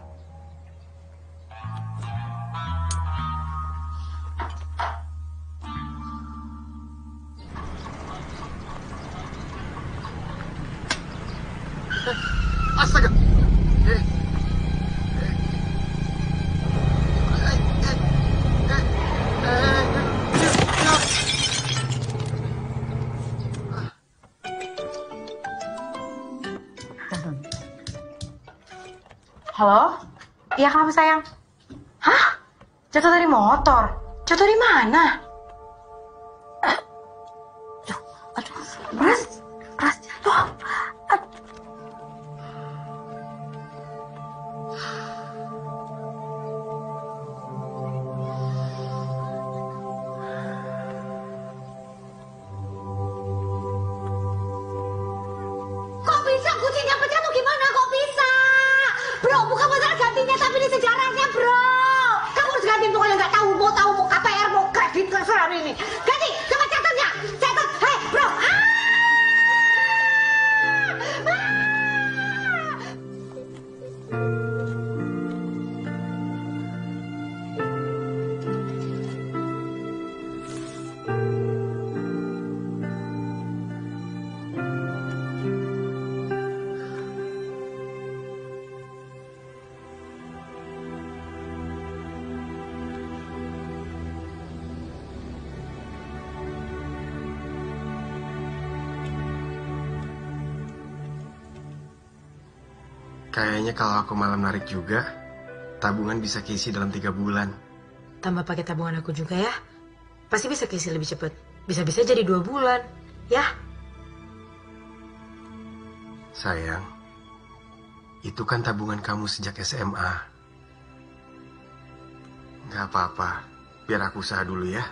Astaga. Eh. Halo? Iya kamu sayang? Hah? Jatuh dari motor? Jatuh dari mana? Aduh, aduh, Pras, Pras jatuh. Kalau aku malam narik juga, tabungan bisa keisi dalam tiga bulan. Tambah pakai tabungan aku juga ya. Pasti bisa keisi lebih cepat. Bisa-bisa jadi dua bulan. Ya? Sayang, itu kan tabungan kamu sejak SMA. Gak apa-apa, biar aku usaha dulu ya.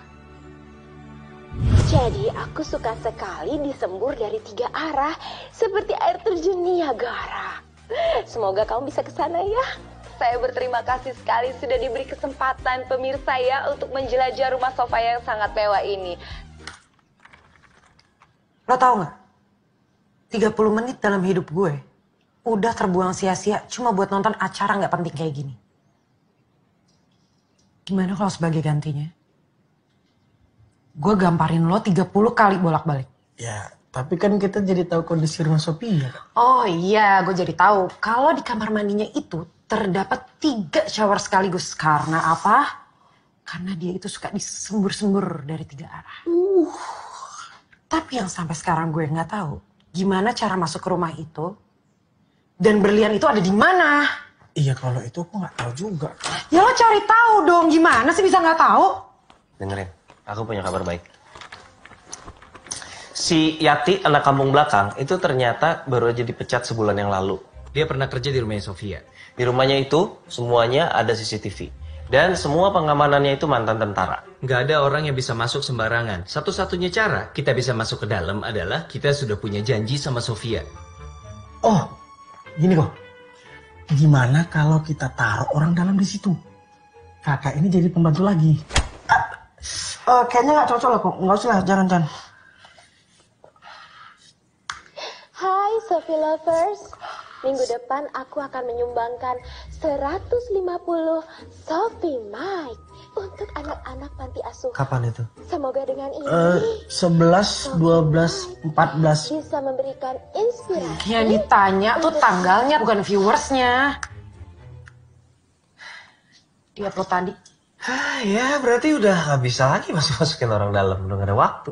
Jadi aku suka sekali disembur dari tiga arah seperti air terjun Niagara. Semoga kamu bisa ke sana ya. Saya berterima kasih sekali sudah diberi kesempatan pemirsa ya untuk menjelajah rumah sofa yang sangat mewah ini. Lo tau gak? 30 menit dalam hidup gue udah terbuang sia-sia cuma buat nonton acara nggak penting kayak gini. Gimana kalau sebagai gantinya? Gue gamparin lo 30 kali bolak-balik. Ya, tapi kan kita jadi tahu kondisi rumah Sophia. kan? Oh iya, gue jadi tahu. Kalau di kamar mandinya itu terdapat tiga shower sekaligus. Karena apa? Karena dia itu suka disembur-sembur dari tiga arah. Uh. Tapi yang sampai sekarang gue nggak tahu gimana cara masuk ke rumah itu dan berlian itu ada di mana. Iya, kalau itu aku nggak tahu juga. Ya lo cari tahu dong gimana sih bisa nggak tahu? Dengerin, aku punya kabar baik. Si Yati, anak kampung belakang, itu ternyata baru aja dipecat sebulan yang lalu. Dia pernah kerja di rumahnya Sofia. Di rumahnya itu, semuanya ada CCTV. Dan semua pengamanannya itu mantan tentara. Nggak ada orang yang bisa masuk sembarangan. Satu-satunya cara kita bisa masuk ke dalam adalah kita sudah punya janji sama Sofia. Oh, gini kok. Gimana kalau kita taruh orang dalam di situ? Kakak ini jadi pembantu lagi. Eh, kayaknya nggak cocok lah kok. Nggak usah lah, jangan jangan. Hai Sophie Lovers, minggu depan aku akan menyumbangkan 150 Sophie Mic untuk anak-anak panti asuhan. Kapan itu? Semoga dengan ini Eh, 11, 12, 14. bisa memberikan inspirasi. Yang ditanya tuh tanggalnya bukan viewersnya. Dia upload tadi. Ah, ya berarti udah nggak bisa lagi masuk-masukin orang dalam. Udah nggak ada waktu.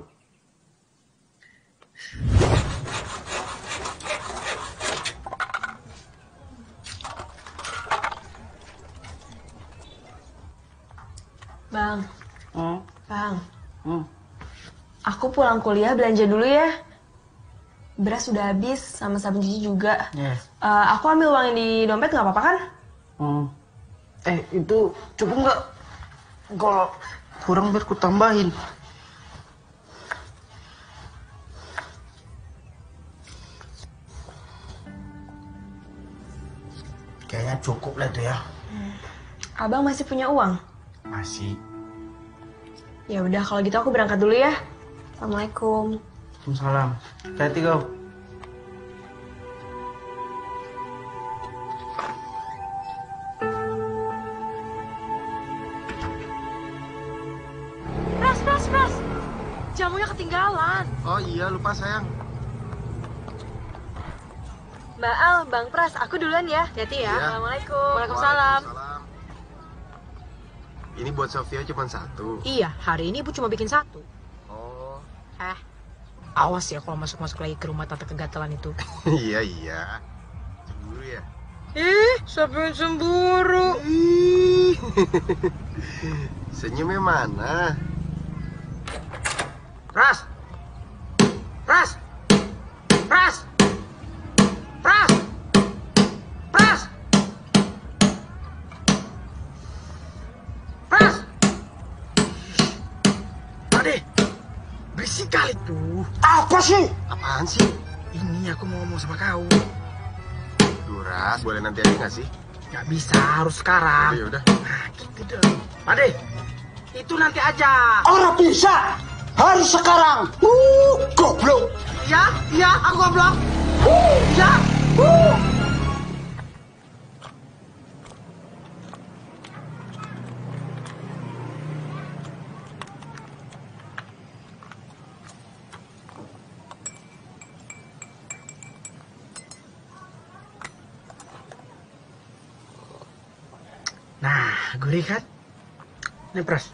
Bang, Bang, aku pulang kuliah belanja dulu ya. Beras sudah habis, sama sabun cuci juga. Yes. Eh, aku ambil uang yang di dompet nggak apa-apa kan? Hmm. Eh, itu cukup nggak? Kalau kurang biar ku tambahin. Kayaknya cukup lah itu ya. Abang masih punya uang? Masih. Ya udah, kalau gitu aku berangkat dulu ya. Assalamualaikum. Waalaikumsalam. Hati-hati kau. Pras, pras, pras. Jamunya ketinggalan. Oh iya, lupa sayang. Mbak Al, Bang Pras, aku duluan ya. Hati ya. Iya. Assalamualaikum. Waalaikumsalam. Ini buat Sofia cuma satu. Iya, hari ini ibu cuma bikin satu. Oh. Eh, awas ya kalau masuk-masuk lagi ke rumah tante kegatelan itu. iya, iya. Cemburu ya? Ih, siapa yang cemburu? Senyumnya mana? Pras! Pras! Pras! Pras! Kali tuh. Apa sih? Apaan sih? Ini aku mau ngomong sama kau. Duras, boleh nanti aja nggak sih? Gak bisa, harus sekarang. Ya udah. Nah, gitu dong. Ade, itu nanti aja. Orang bisa. Harus sekarang. Uh, goblok. Iya, iya, aku goblok. Uh, iya. Uh. Kan? Nih, Pras.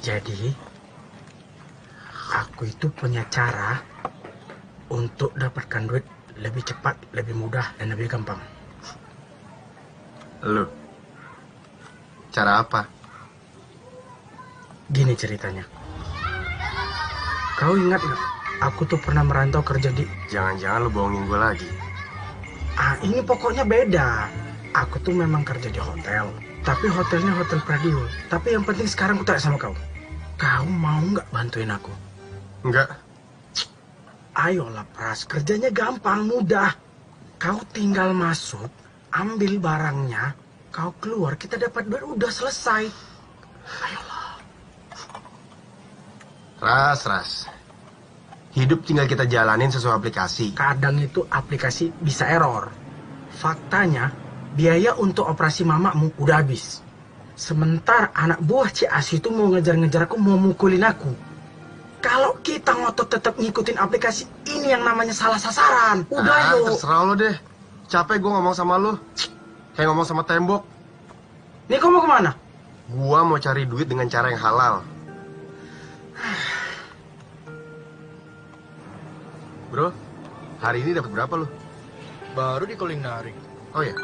Jadi, aku itu punya cara untuk dapatkan duit lebih cepat, lebih mudah, dan lebih gampang. Lu. Cara apa? Gini ceritanya. Kau ingat nggak? Aku tuh pernah merantau kerja di... Jangan-jangan lu bohongin gue lagi. Ah, ini pokoknya beda. Aku tuh memang kerja di hotel. Tapi hotelnya hotel Pradiul. Tapi yang penting sekarang aku tanya sama kau. Kau mau nggak bantuin aku? Enggak. Ayolah Pras, kerjanya gampang, mudah. Kau tinggal masuk, ambil barangnya, kau keluar, kita dapat duit, udah selesai. Ras, ras. Hidup tinggal kita jalanin sesuai aplikasi. Kadang itu aplikasi bisa error. Faktanya, biaya untuk operasi mamamu udah habis. Sementara anak buah Cias itu mau ngejar-ngejar aku, mau mukulin aku. Kalau kita ngotot tetap ngikutin aplikasi, ini yang namanya salah sasaran. Udah ah, yuk. terserah lo deh. Capek gue ngomong sama lu. Kayak ngomong sama tembok. Nih kau mau ke mana? Gua mau cari duit dengan cara yang halal. Bro, hari ini dapat berapa lu? Baru di calling narik. Oh ya.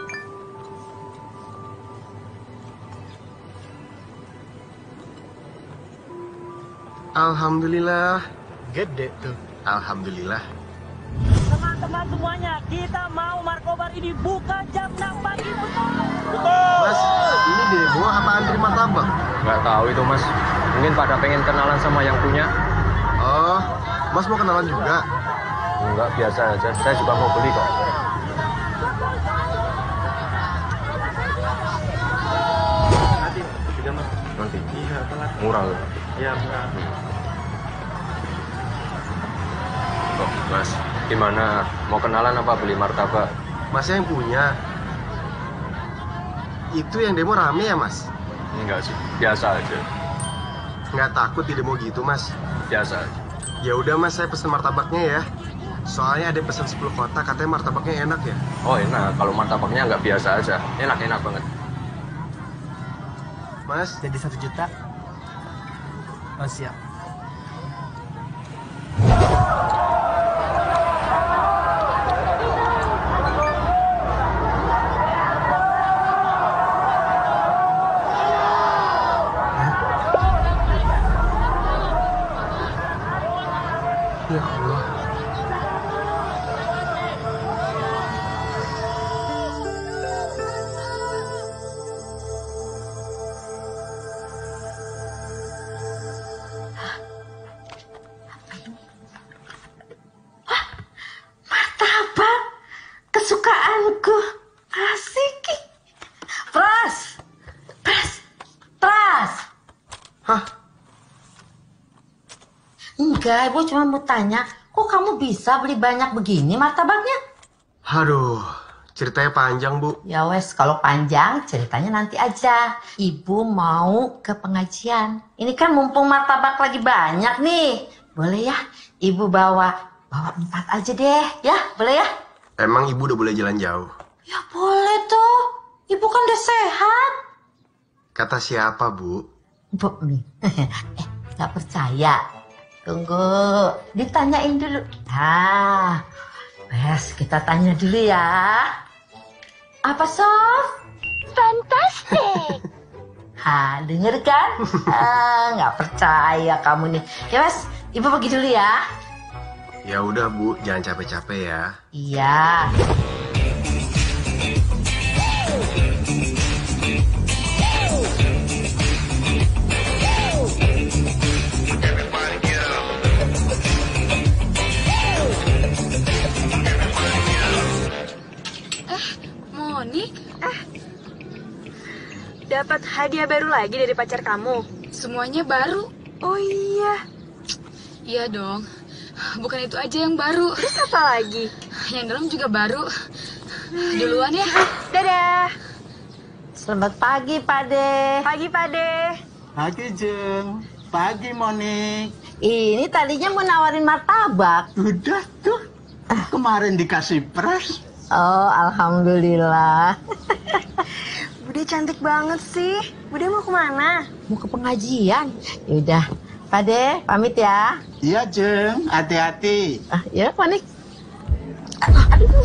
Alhamdulillah. Gede tuh. Alhamdulillah. Teman-teman semuanya, kita mau Markobar ini buka jam 6 pagi, betul? Mas, ini demo apa antri martabak? Nggak tahu itu mas. Mungkin pada pengen kenalan sama yang punya. Oh, Mas mau kenalan juga? Enggak, biasa aja. Saya juga mau beli kok. Nanti juga mas. Nanti. Iya, telat. Murah loh. Iya, murah. Mas, gimana? Mau kenalan apa beli martabak? Masnya yang punya. Itu yang demo rame ya, Mas? Enggak sih, biasa aja. Nggak takut di demo gitu, Mas? Biasa aja. Ya udah, Mas, saya pesen martabaknya ya. Soalnya ada pesan 10 kotak, katanya martabaknya enak ya. Oh enak, kalau martabaknya nggak biasa aja. Enak-enak banget. Mas, Jadi satu juta. Oh, siap. Ibu cuma mau tanya, kok kamu bisa beli banyak begini martabaknya? Aduh, ceritanya panjang, Bu. Ya wes, kalau panjang ceritanya nanti aja. Ibu mau ke pengajian. Ini kan mumpung martabak lagi banyak nih. Boleh ya, ibu bawa bawa empat aja deh, ya boleh ya? Emang ibu udah boleh jalan jauh? Ya boleh tuh. Ibu kan udah sehat. Kata siapa, Bu? Bu, nih. eh, nggak percaya. Tunggu, ditanyain dulu. Nah, wes kita tanya dulu ya. Apa Sof? Fantastic. Ha, denger kan? Ah, nggak percaya kamu nih. Ya wes, ibu pergi dulu ya. Ya udah, Bu, jangan capek-capek ya. Iya. Dapat hadiah baru lagi dari pacar kamu? Semuanya baru. Oh iya. Iya dong. Bukan itu aja yang baru. Terus apa lagi? Yang dalam juga baru. Duluan ya. Dadah. Selamat pagi, Pade. Pagi, Pade. Pagi, Jeng. Pagi, Monik. Ini tadinya mau nawarin martabak. Udah tuh. Kemarin dikasih pres. Oh, alhamdulillah. Bude cantik banget sih. Bude mau ke mana? Mau ke pengajian. Yaudah, Pade, pamit ya. Iya, Jeng. Hati-hati. Ah, ya, panik.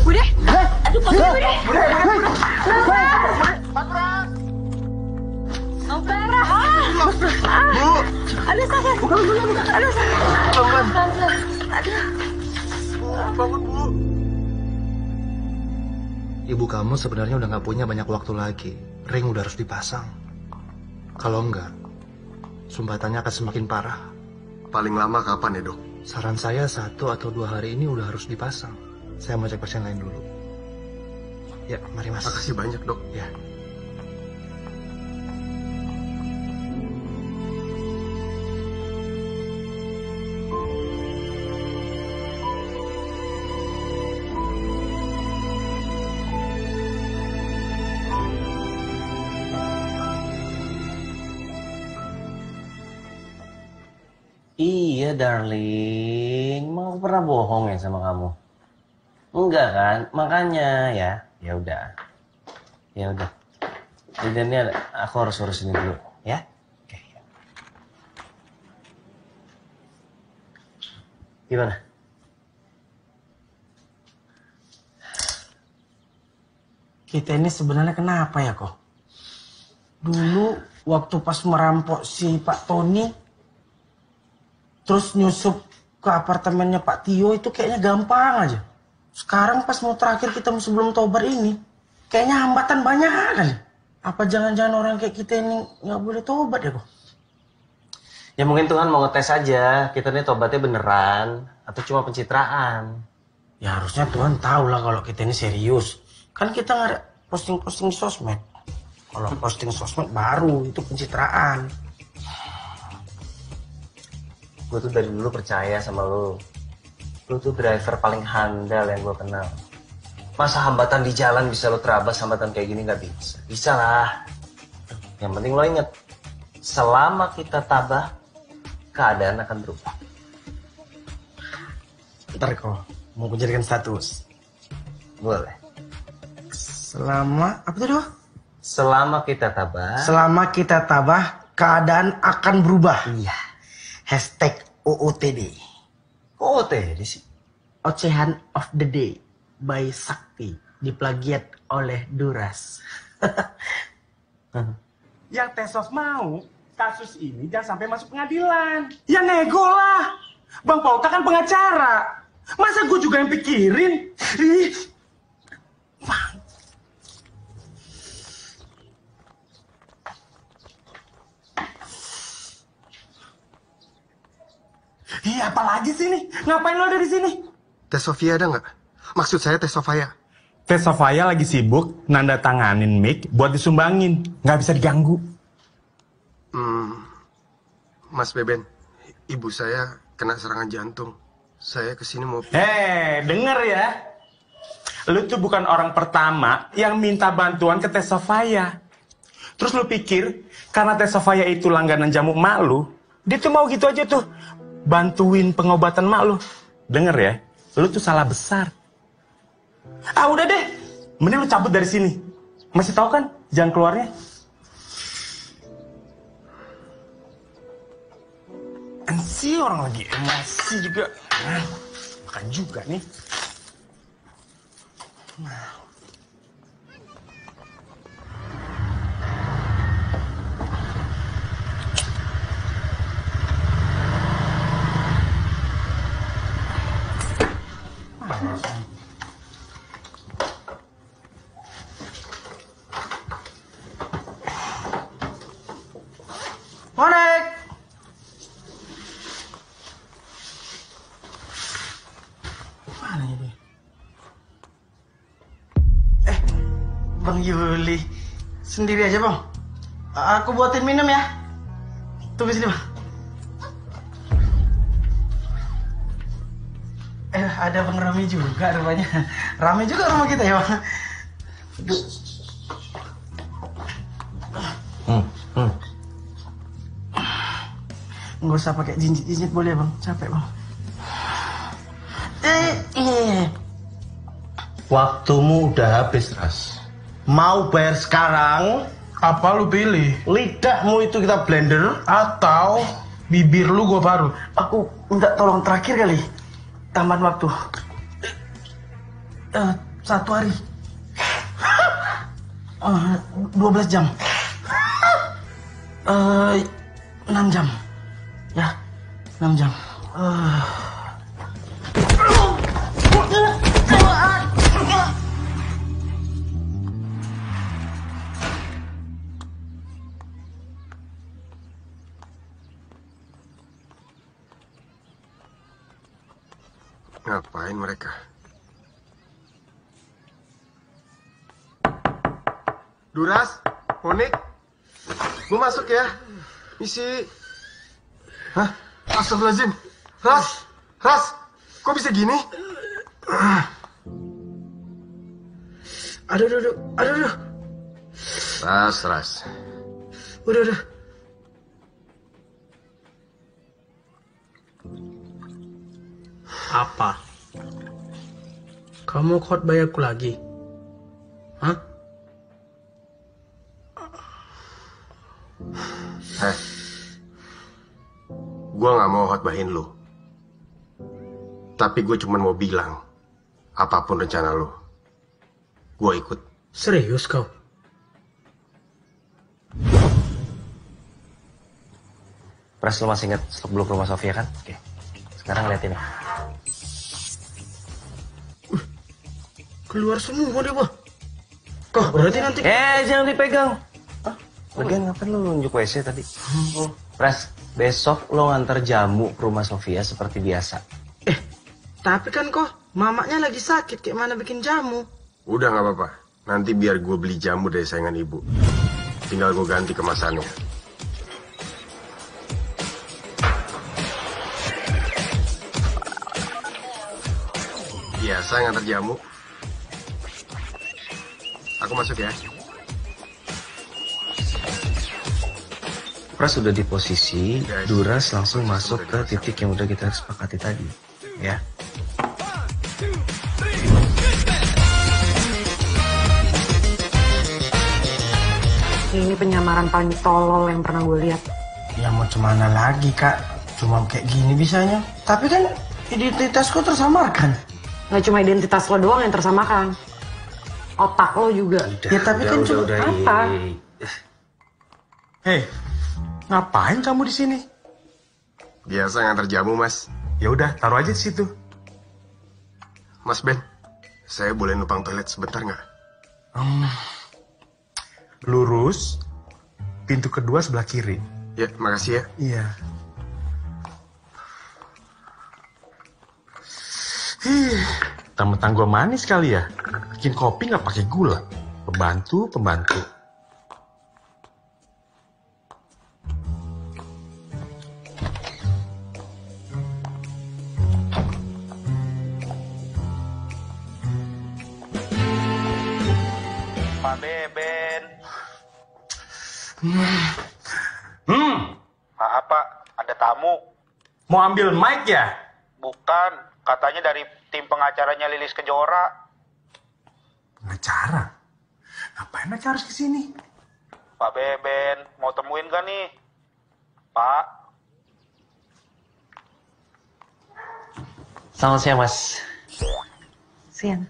Bude. Aduh, Pade, Bude. Mau parah. Bu. Aduh, sakit. Bukan, bukan, bukan. Aduh, sakit. Bangun. Aduh. Bangun, Bu. Ibu kamu sebenarnya udah nggak punya banyak waktu lagi. Ring udah harus dipasang. Kalau enggak, sumbatannya akan semakin parah. Paling lama kapan ya, Dok? Saran saya satu atau dua hari ini udah harus dipasang. Saya mau cek pasien lain dulu. Ya, mari mas. Makasih banyak, Dok. Ya. Darling. Emang aku pernah bohong ya sama kamu? Enggak kan? Makanya ya, ya udah. Ya udah. Jadi ini aku harus urus ini dulu, ya? Oke. ya. Gimana? Kita ini sebenarnya kenapa ya kok? Dulu waktu pas merampok si Pak Tony, terus nyusup ke apartemennya Pak Tio itu kayaknya gampang aja. Sekarang pas mau terakhir kita sebelum tobar ini, kayaknya hambatan banyak kali. Apa jangan-jangan orang kayak kita ini nggak boleh tobat ya kok? Ya mungkin Tuhan mau ngetes aja, kita ini tobatnya beneran atau cuma pencitraan. Ya harusnya Tuhan tahu lah kalau kita ini serius. Kan kita nggak posting-posting sosmed. Kalau posting sosmed baru itu pencitraan. Gue tuh dari dulu percaya sama lu. Lu tuh driver paling handal yang gue kenal. Masa hambatan di jalan bisa lu terabas hambatan kayak gini nggak bisa? Bisa lah. Yang penting lo inget, selama kita tabah, keadaan akan berubah. Ntar kok mau menjadikan status. Boleh. Selama apa tadi Wak? Selama kita tabah. Selama kita tabah, keadaan akan berubah. Iya. Hashtag OOTD. OOTD sih? Ocehan of the Day by Sakti. Diplagiat oleh Duras. Yang Tesos mau kasus ini jangan sampai masuk pengadilan. Ya nego lah. Bang Pauta kan pengacara. Masa gue juga yang pikirin? Iya, apalagi sih nih? Ngapain lo ada di sini? Tes Sofia ada nggak? Maksud saya tes Sofia. Teh Sofia lagi sibuk nanda tanganin mic buat disumbangin. Nggak bisa diganggu. Hmm, Mas Beben, ibu saya kena serangan jantung. Saya ke sini mau... Hei, denger ya. Lu tuh bukan orang pertama yang minta bantuan ke Teh Sofia. Terus lu pikir, karena Teh Sofia itu langganan jamu mak lu, dia tuh mau gitu aja tuh, bantuin pengobatan mak lu. Denger ya, lu tuh salah besar. Ah udah deh, mending lu cabut dari sini. Masih tahu kan jalan keluarnya? Ansi orang lagi emosi juga. Nah, makan juga nih. Nah. Monek! Mana ini? Eh, Bang Yuli. Sendiri aja, Bang. Aku buatin minum ya. Tunggu sini, Bang. Eh, ada Bang Rami juga rupanya. Rame juga rumah kita ya, Bang. Duh. Nggak usah pakai jinjit-jinjit boleh bang, capek bang. Eh, iya. Waktumu udah habis, Ras. Mau bayar sekarang? Apa lu pilih? Lidahmu itu kita blender atau bibir lu gua baru? Aku minta tolong terakhir kali. Tambahan waktu. Eh, satu hari. Eh, 12 jam. Eh, 6 jam. Ya, 6 jam. Eh. Ngapain mereka? Duras, Monik, gue masuk ya. Misi. Hah? Astagfirullahaladzim. Ras, Ras, kok bisa gini? Aduh, aduh, aduh, aduh, aduh. Ras, Ras. Udah, udah. Apa? Kamu khotbah aku lagi? Hah? Eh, gue gak mau khotbahin lu. Tapi gue cuma mau bilang, apa pun rencana lu, gue ikut. Serius kau? Pres lu masih inget sebelum rumah Sofia kan? Oke. Sekarang lihat ini. Keluar semua deh, Bang. Kok berarti nanti... Eh, jangan dipegang. Hah? Lagian ngapain lu nunjuk WC tadi? Oh, Pres, besok lo nganter jamu ke rumah Sofia seperti biasa. Tapi kan kok mamanya lagi sakit, kayak mana bikin jamu? Udah gak apa-apa. Nanti biar gue beli jamu dari sayangan ibu. Tinggal gue ganti kemasannya. Biasa ngantar jamu. Aku masuk ya. Pres udah di posisi, Duras langsung masuk ke titik yang udah kita sepakati tadi. Ya. Ini penyamaran paling tolol yang pernah gue lihat. Ya mau cemana lagi, Kak? Cuma kayak gini bisanya. Tapi kan identitasku tersamarkan. Gak cuma identitas lo doang yang tersamakan. Otak lo juga. ya tapi kan cuma apa? Hei, ngapain kamu di sini? Biasa ngantar jamu, Mas. Ya udah, taruh aja di situ. Mas Ben, saya boleh numpang toilet sebentar nggak? Hmm. Lurus, pintu kedua sebelah kiri. Ya, makasih ya. Iya. Ih, Mentang-mentang gue manis kali ya. Bikin kopi nggak pakai gula. Pembantu, pembantu. Pak Beben. Hmm, Maaf Pak, ada tamu. mau ambil mic ya? Bukan, katanya dari tim pengacaranya Lilis Kejora. Pengacara? Ngapain aja harus ke sini? Pak Beben, mau temuin gak nih? Pak, Selamat siang, Mas. Sian.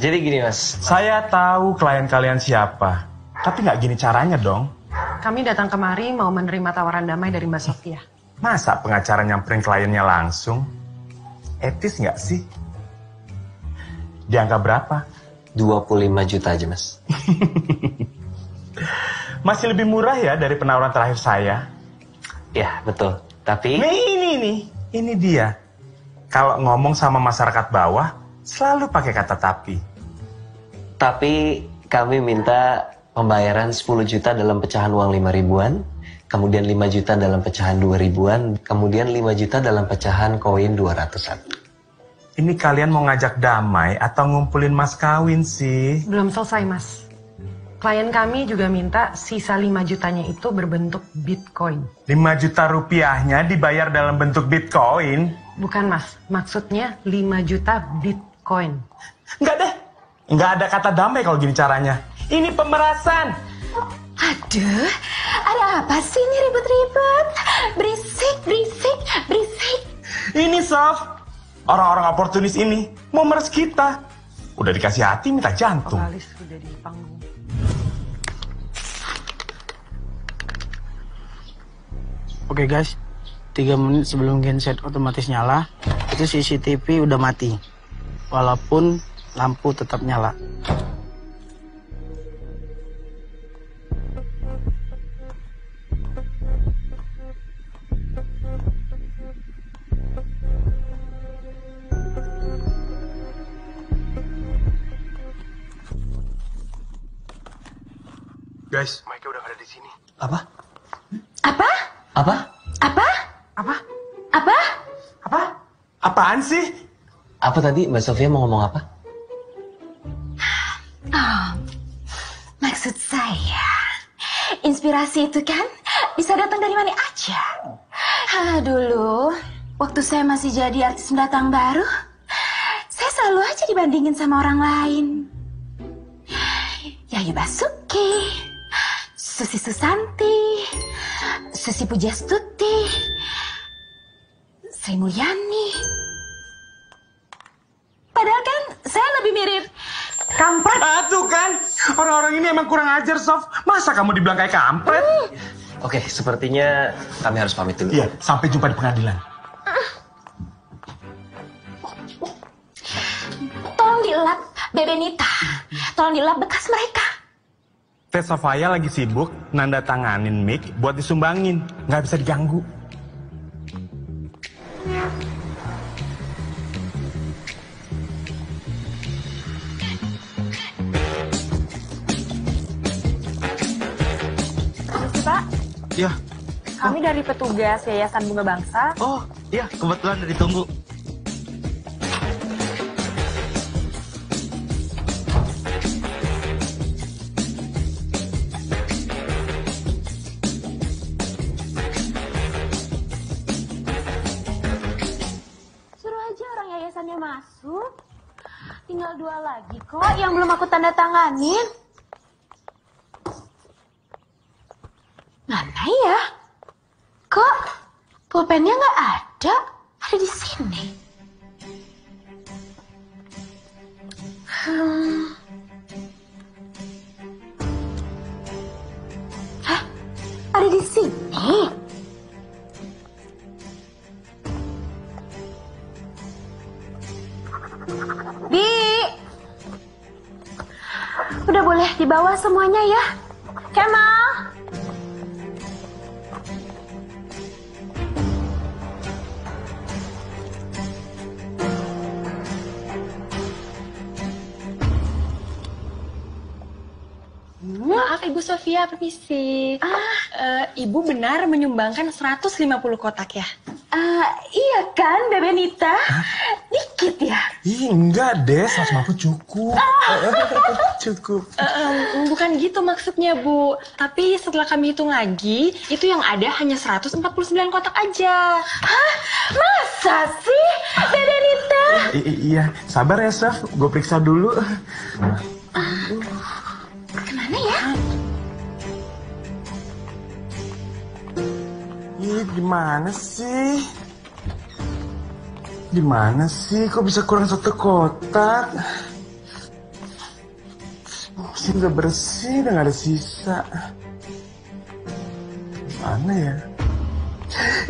Jadi gini, Mas. Saya tahu klien kalian siapa. Tapi nggak gini caranya dong. Kami datang kemari mau menerima tawaran damai dari Mbak Sofia. Masa pengacara nyamperin kliennya langsung? Etis nggak sih? Di angka berapa? 25 juta aja, Mas. Masih lebih murah ya dari penawaran terakhir saya. Ya, betul. Tapi... Nih, ini, ini. Ini dia. Kalau ngomong sama masyarakat bawah, selalu pakai kata tapi. Tapi kami minta pembayaran 10 juta dalam pecahan uang 5 ribuan, kemudian 5 juta dalam pecahan 2 ribuan, kemudian 5 juta dalam pecahan koin 200-an. Ini kalian mau ngajak damai atau ngumpulin mas kawin sih? Belum selesai, Mas. Klien kami juga minta sisa 5 jutanya itu berbentuk Bitcoin. 5 juta rupiahnya dibayar dalam bentuk bitcoin. Bukan, Mas. Maksudnya 5 juta Bitcoin. Enggak deh. Enggak ada kata damai kalau gini caranya. Ini pemerasan. Aduh, ada apa sih ini ribet-ribet? Berisik, berisik, berisik. Ini Sof. Orang-orang oportunis ini mau meres kita. Udah dikasih hati minta jantung. Vokalis udah di panggung. Oke guys, 3 menit sebelum genset otomatis nyala, itu CCTV udah mati. Walaupun lampu tetap nyala. Guys, Mike udah gak ada di sini. Apa? Apa? Apa? Apa? Apa? Apa? Apaan sih? Apa tadi Mbak Sofia mau ngomong apa? Oh, maksud saya, inspirasi itu kan bisa datang dari mana aja. Ah, dulu, waktu saya masih jadi artis pendatang baru, saya selalu aja dibandingin sama orang lain. Yayu Basuki, Susi Susanti, Susi Pujastuti, Sri Mulyani. Padahal kan saya lebih mirip kampret. Ah, tuh kan. Orang-orang ini emang kurang ajar, Sof. Masa kamu dibilang kayak kampret? Oke, sepertinya kami harus pamit dulu. Iya, sampai jumpa di pengadilan. Tolong dilap Bebenita. Tolong dilap bekas mereka. Teh Sofia lagi sibuk nanda tanganin mic buat disumbangin. Nggak bisa diganggu. Permisi, Pak. Ya, Kami dari petugas Yayasan Bunga Bangsa. oh iya kebetulan udah ditunggu. Lagi kok yang belum aku tanda tanganin. Mana ya? Kok pulpennya nggak ada? Ada di sini. Hmm. Hah? Ada di sini? Bi. Udah boleh dibawa semuanya ya. Kemal. Maaf Ibu Sofia, permisi. Eh, Ibu benar menyumbangkan 150 kotak ya? Ah, iya kan, Bebe Nita? Dikit ya? Ih, enggak deh, 150 cukup. cukup. Eh, em, bukan gitu maksudnya Bu. Tapi setelah kami hitung lagi, itu yang ada hanya 149 kotak aja. Hah? Masa sih, Bebe Nita? I- iya, sabar ya, Saf. Gue periksa dulu. Ke mana Ih, gimana sih? Gimana sih? Kok bisa kurang satu kotak? Mesin udah bersih, udah gak ada sisa. Mana ya?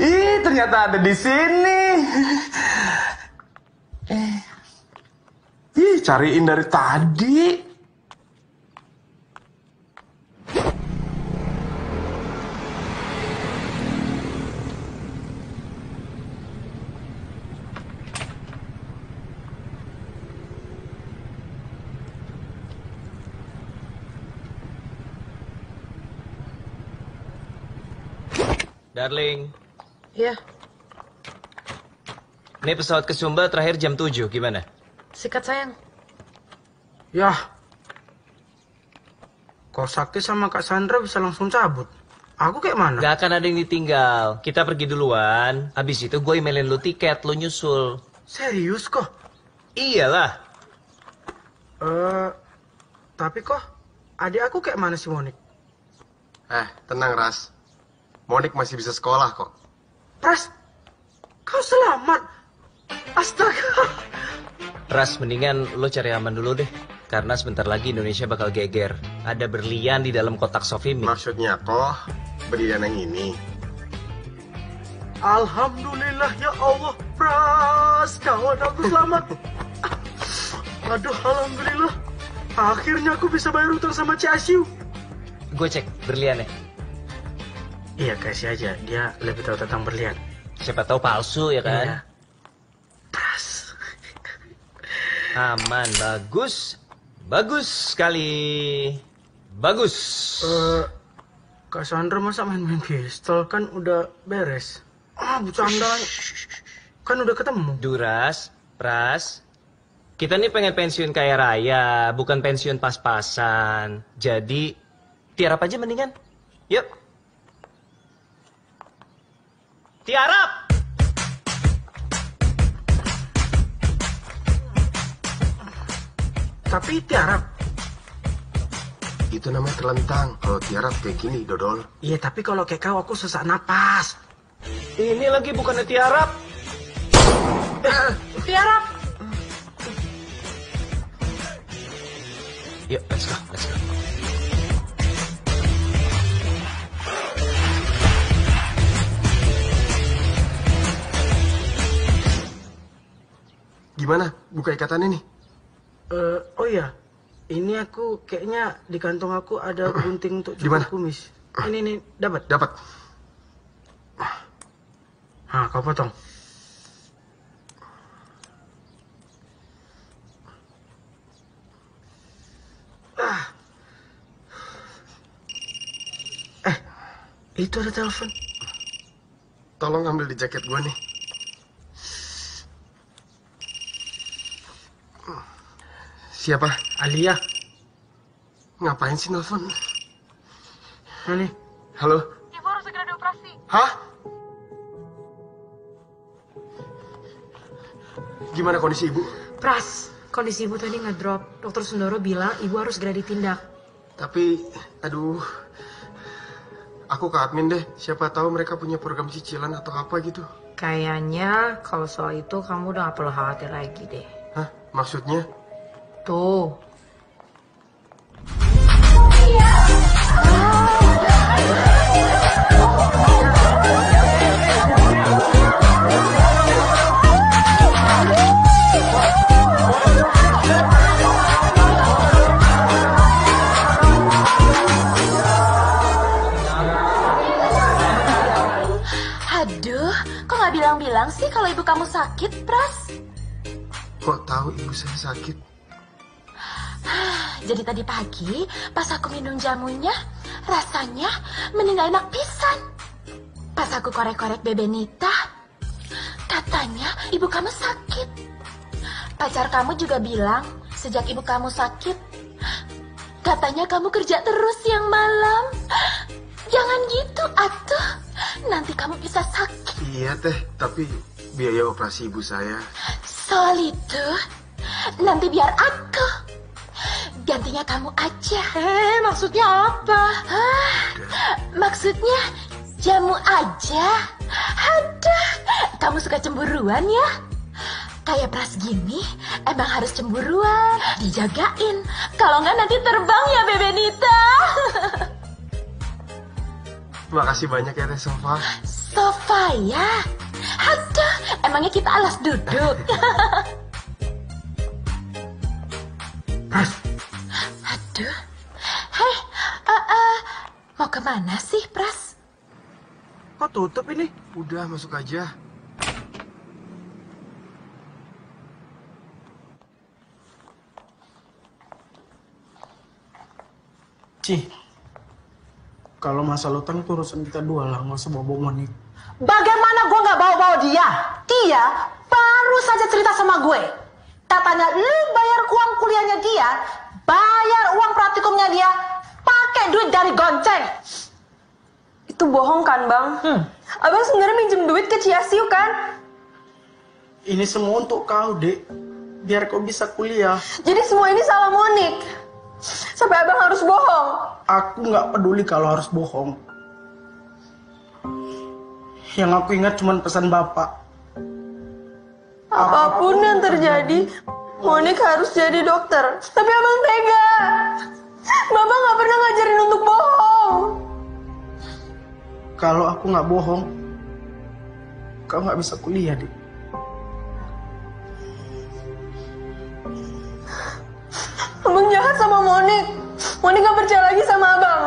Ih, ternyata ada di sini. Eh. Ih, cariin dari tadi. Darling, Iya, ini pesawat ke Sumba terakhir jam 7, gimana? sikat sayang. Yah. Kok Sakti sama Kak Sandra bisa langsung cabut? Aku kayak mana? Gak akan ada yang ditinggal. Kita pergi duluan. Habis itu gue emailin lu tiket, lu nyusul. Serius kok? Iyalah. Eh, tapi kok adik aku kayak mana sih Monik? Eh, tenang Ras. Monik masih bisa sekolah kok. Pras, kau selamat. Astaga. Ras, mendingan lo cari aman dulu deh. Karena sebentar lagi Indonesia bakal geger. Ada berlian di dalam kotak Sofimi. Maksudnya kok berlian yang ini. Alhamdulillah ya Allah, Pras, kawan aku selamat. Aduh, alhamdulillah. Akhirnya aku bisa bayar utang sama Ciasiu. Gue cek berliannya. Iya, kasih aja. Dia lebih tahu tentang berlian. Siapa tahu palsu ya kan? Iya. Aman, bagus. Bagus sekali. Bagus. Eh, Kak Sandra masa main-main pistol kan udah beres. Ah, bercanda. Kan udah ketemu. Duras, Pras, kita nih pengen pensiun kaya raya, bukan pensiun pas-pasan. Jadi, tiarap aja mendingan. Yuk. Tiarap! Tapi tiarap. Itu namanya terlentang. Kalau tiarap kayak gini, Dodol. Iya, tapi kalau kayak kau aku sesak napas. Ini lagi bukannya tiarap. Tiarap. Yuk, let's go, Buka ikatan ini. Eh, oh iya, ini aku kayaknya di kantong aku ada gunting untuk cukur kumis. Ini nih, dapat. Dapat. Ah, kau potong. Ah. Eh, itu ada telepon. Tolong ambil di jaket gua nih. Siapa? Alia. Ngapain sih nelfon? Ini. Halo? Ibu harus segera dioperasi. Hah? Gimana kondisi ibu? Pras, kondisi ibu tadi ngedrop. Dokter Sundoro bilang ibu harus segera ditindak. Tapi, aduh, aku ke admin deh. Siapa tahu mereka punya program cicilan atau apa gitu. Kayaknya kalau soal itu kamu udah gak perlu khawatir lagi deh. Hah? Maksudnya? Tuh. Aduh, kok nggak bilang-bilang sih kalau ibu kamu sakit, Pras? Kok tahu ibu saya sakit? Jadi tadi pagi pas aku minum jamunya rasanya mending gak enak pisan. Pas aku korek-korek Bebenita, katanya ibu kamu sakit. Pacar kamu juga bilang sejak ibu kamu sakit, katanya kamu kerja terus siang malam. Jangan gitu atuh, nanti kamu bisa sakit. Iya teh, tapi biaya operasi ibu saya. Soal itu, nanti biar aku. Gantinya kamu aja. Eh, maksudnya apa? Hah, maksudnya jamu aja. Ada. Kamu suka cemburuan ya? Kayak pras gini, emang harus cemburuan, dijagain. Kalau nggak nanti terbang ya Bebenita. Makasih banyak ya Teh Sofa. Sofa ya? Ada. Emangnya kita alas duduk? ke mana sih, Pras? Kok tutup ini? Udah masuk aja. Cih, kalau masalah utang itu urusan kita dua lah, nggak usah bawa-bawa Monik. Bagaimana gue nggak bawa-bawa dia? Dia baru saja cerita sama gue. Katanya lu bayar uang kuliahnya dia, bayar uang praktikumnya dia, pakai duit dari gonceng. Itu bohong kan, Bang? Abang sebenarnya minjem duit ke Ciasiu kan? Ini semua untuk kau, Dek. Biar kau bisa kuliah. Jadi semua ini salah Monik. Sampai abang harus bohong. Aku nggak peduli kalau harus bohong. Yang aku ingat cuma pesan bapak. Apa pun yang terjadi, Monik harus jadi dokter. Tapi abang tega. Bapak nggak pernah ngajarin untuk bohong. Kalau aku nggak bohong, kau nggak bisa kuliah, Dek. Abang jahat sama Monik. Monik gak percaya lagi sama abang.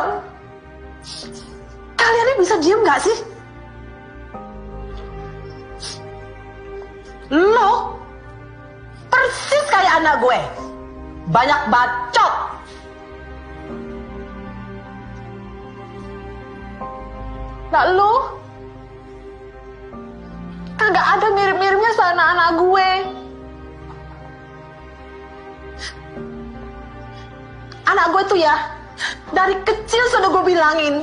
Kalian ini bisa diem nggak sih? Lo persis kayak anak gue. Banyak bacot. Nah lu kagak ada mirip-miripnya sama anak gue. Anak gue tuh ya, dari kecil sudah gue bilangin.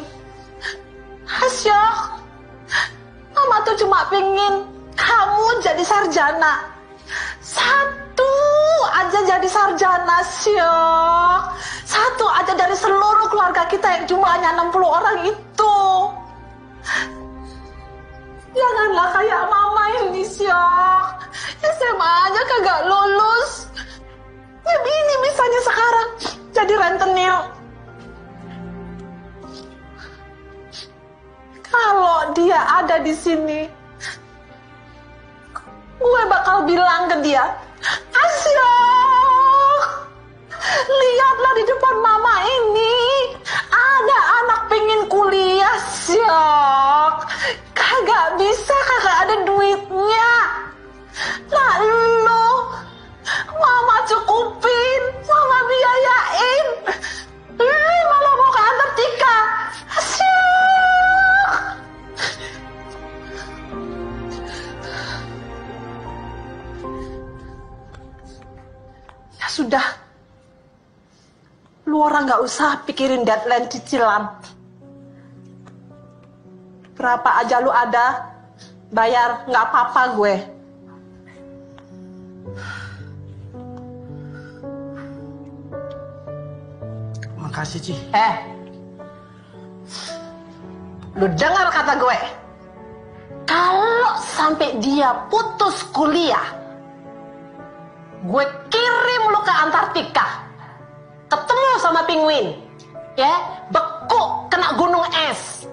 Hasyok, mama tuh cuma pengen kamu jadi sarjana. Satu aja jadi sarjana, Syok. Satu aja dari seluruh keluarga kita yang jumlahnya 60 orang itu. Janganlah kayak mama ini, Syok. SMA aja kagak lulus. Ya ini misalnya sekarang jadi rentenir. Kalau dia ada di sini, gue bakal bilang ke dia, Asyok, lihatlah di depan mama ini, ada anak pengen kuliah, Syok. Kagak bisa, kagak ada duitnya. Usah pikirin deadline cicilan. Berapa aja lu ada, bayar nggak apa-apa gue. Makasih, Ci. Eh, lu dengar kata gue. Kalau sampai dia putus kuliah, gue kirim lu ke Antartika. Ketemu sama penguin. Ya, beku kena gunung es.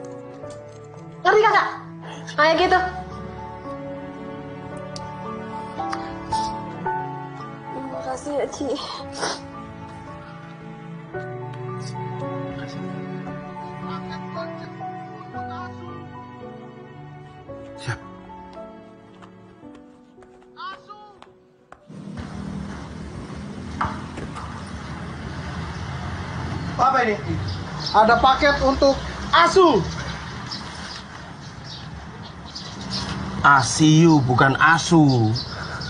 Ngerti kagak? Kayak gitu. Terima kasih ya, Ci. Apa ini? Ada paket untuk asu. Asiu bukan asu.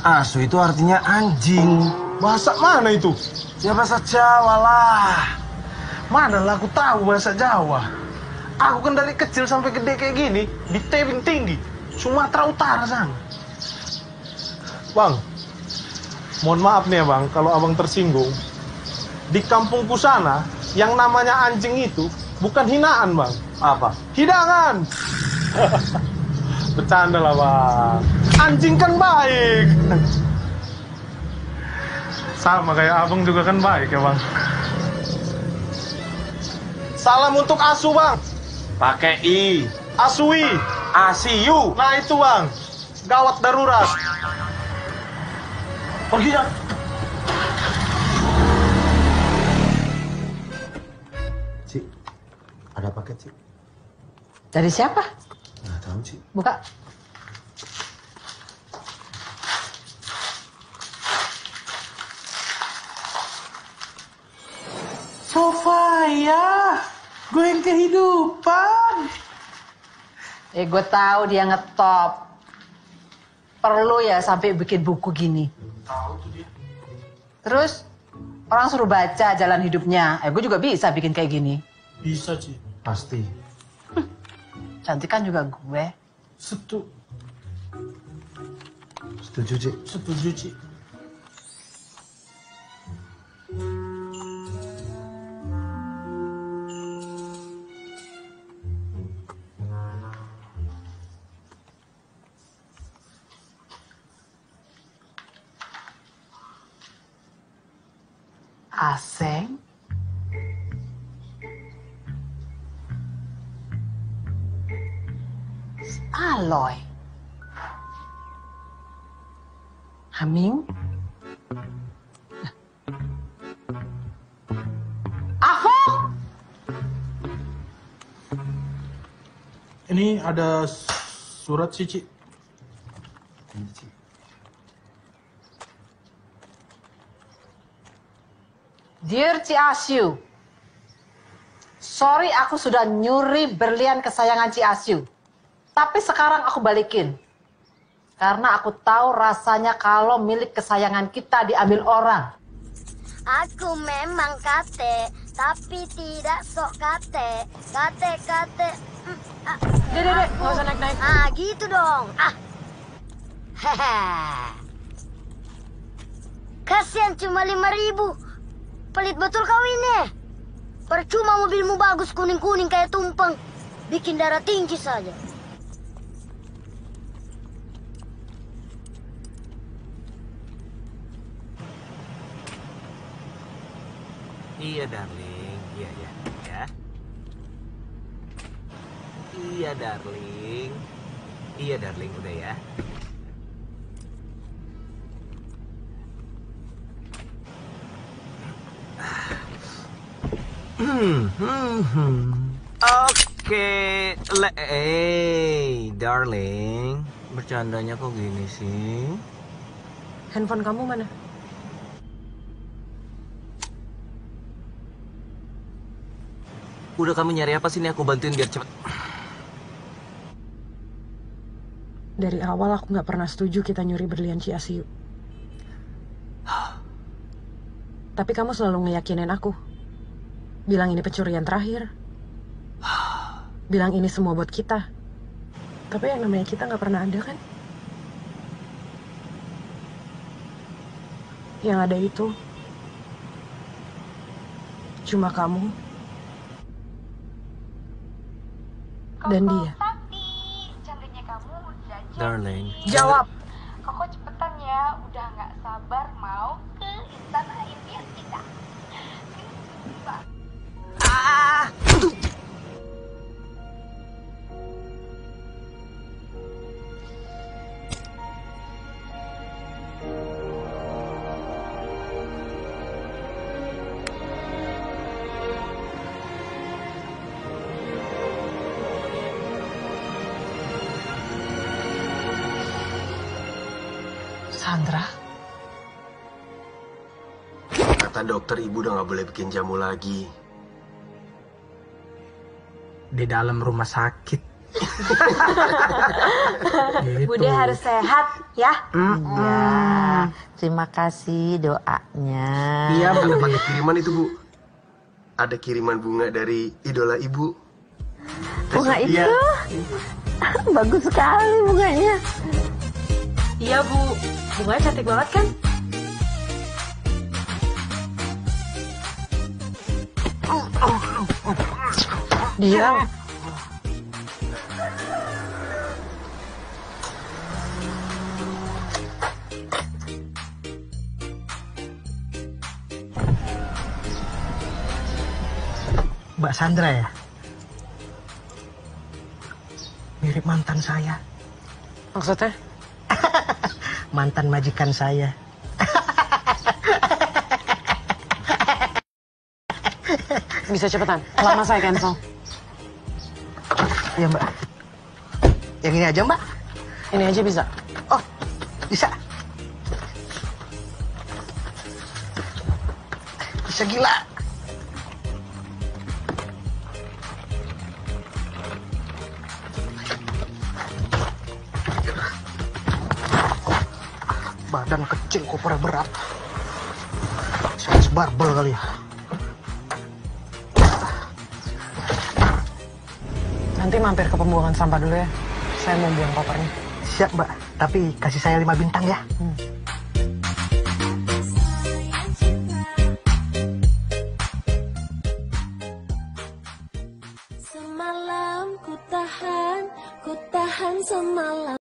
Asu itu artinya anjing. Bahasa mana itu? Ya bahasa Jawa lah. Mana lah aku tahu bahasa Jawa. Aku kan dari kecil sampai gede kayak gini di tebing tinggi Sumatera Utara sana. Bang, mohon maaf nih ya bang, kalau abang tersinggung. Di kampungku sana, yang namanya anjing itu bukan hinaan bang. Apa? Hidangan. Bercanda lah bang. Anjing kan baik. Sama kayak abang juga kan baik ya bang. Salam untuk asu bang. Pakai i. Asui. Asiu. Nah itu bang. Gawat darurat. Pergi ya. Ada paket, Cik. Dari siapa? Nggak tahu, Cik. Buka. Sofia, gue yang kehidupan. Eh, gue tahu dia ngetop. Perlu ya sampai bikin buku gini. Tahu tuh dia. Terus orang suruh baca jalan hidupnya. Eh, gue juga bisa bikin kayak gini. Bisa Ci. Pasti. Cantik kan juga gue. Setu. Setuju, Cik. Setuju Ci. Ada surat sih Ci. Dear Ciasyu. Sorry aku sudah nyuri berlian kesayangan Ciasyu. Tapi sekarang aku balikin. Karena aku tahu rasanya kalau milik kesayangan kita diambil orang. Aku memang kate, tapi tidak sok kate. Kate, kate. Mm, ah, Dek, dek, dek, aku- nggak usah naik-naik. Ah, gitu dong. Ah. Hehe. Kasihan cuma lima ribu. Pelit betul kau ini. Percuma mobilmu bagus kuning-kuning kayak tumpeng. Bikin darah tinggi saja. Iya, darling. Iya, iya. Ya. Iya, darling. Iya, darling. Udah ya. Hmm, hmm, hmm. Oke, le, hey, darling, bercandanya kok gini sih? Handphone kamu mana? Udah kamu nyari apa sih nih aku bantuin biar cepet. Dari awal aku nggak pernah setuju kita nyuri berlian Ciasiu. Tapi kamu selalu ngeyakinin aku. Bilang ini pencurian terakhir. Bilang ini semua buat kita. Tapi yang namanya kita nggak pernah ada kan? Yang ada itu cuma kamu dan dia. Cantiknya kamu udah Darling. Jawab. Koko dokter ibu udah nggak boleh bikin jamu lagi. di dalam rumah sakit. Gitu. Bude harus sehat ya. Mm-mm. Ya. Terima kasih doanya. Iya, Bu. Pakai kiriman itu, Bu. Ada kiriman bunga dari idola Ibu. Bunga itu Iya. bagus sekali bunganya. Iya bu, bunganya cantik banget kan? Dia Mbak Sandra ya? Mirip mantan saya. Maksudnya? Mantan majikan saya. Bisa cepetan, lama saya cancel. Iya mbak. Yang ini aja mbak? Ini aja bisa. Oh, bisa. Bisa gila. Badan kecil koper berat. Size barbel kali ya. Mampir ke pembuangan sampah dulu ya. Saya mau buang kopernya. Siap mbak, tapi kasih saya lima bintang ya. Hmm.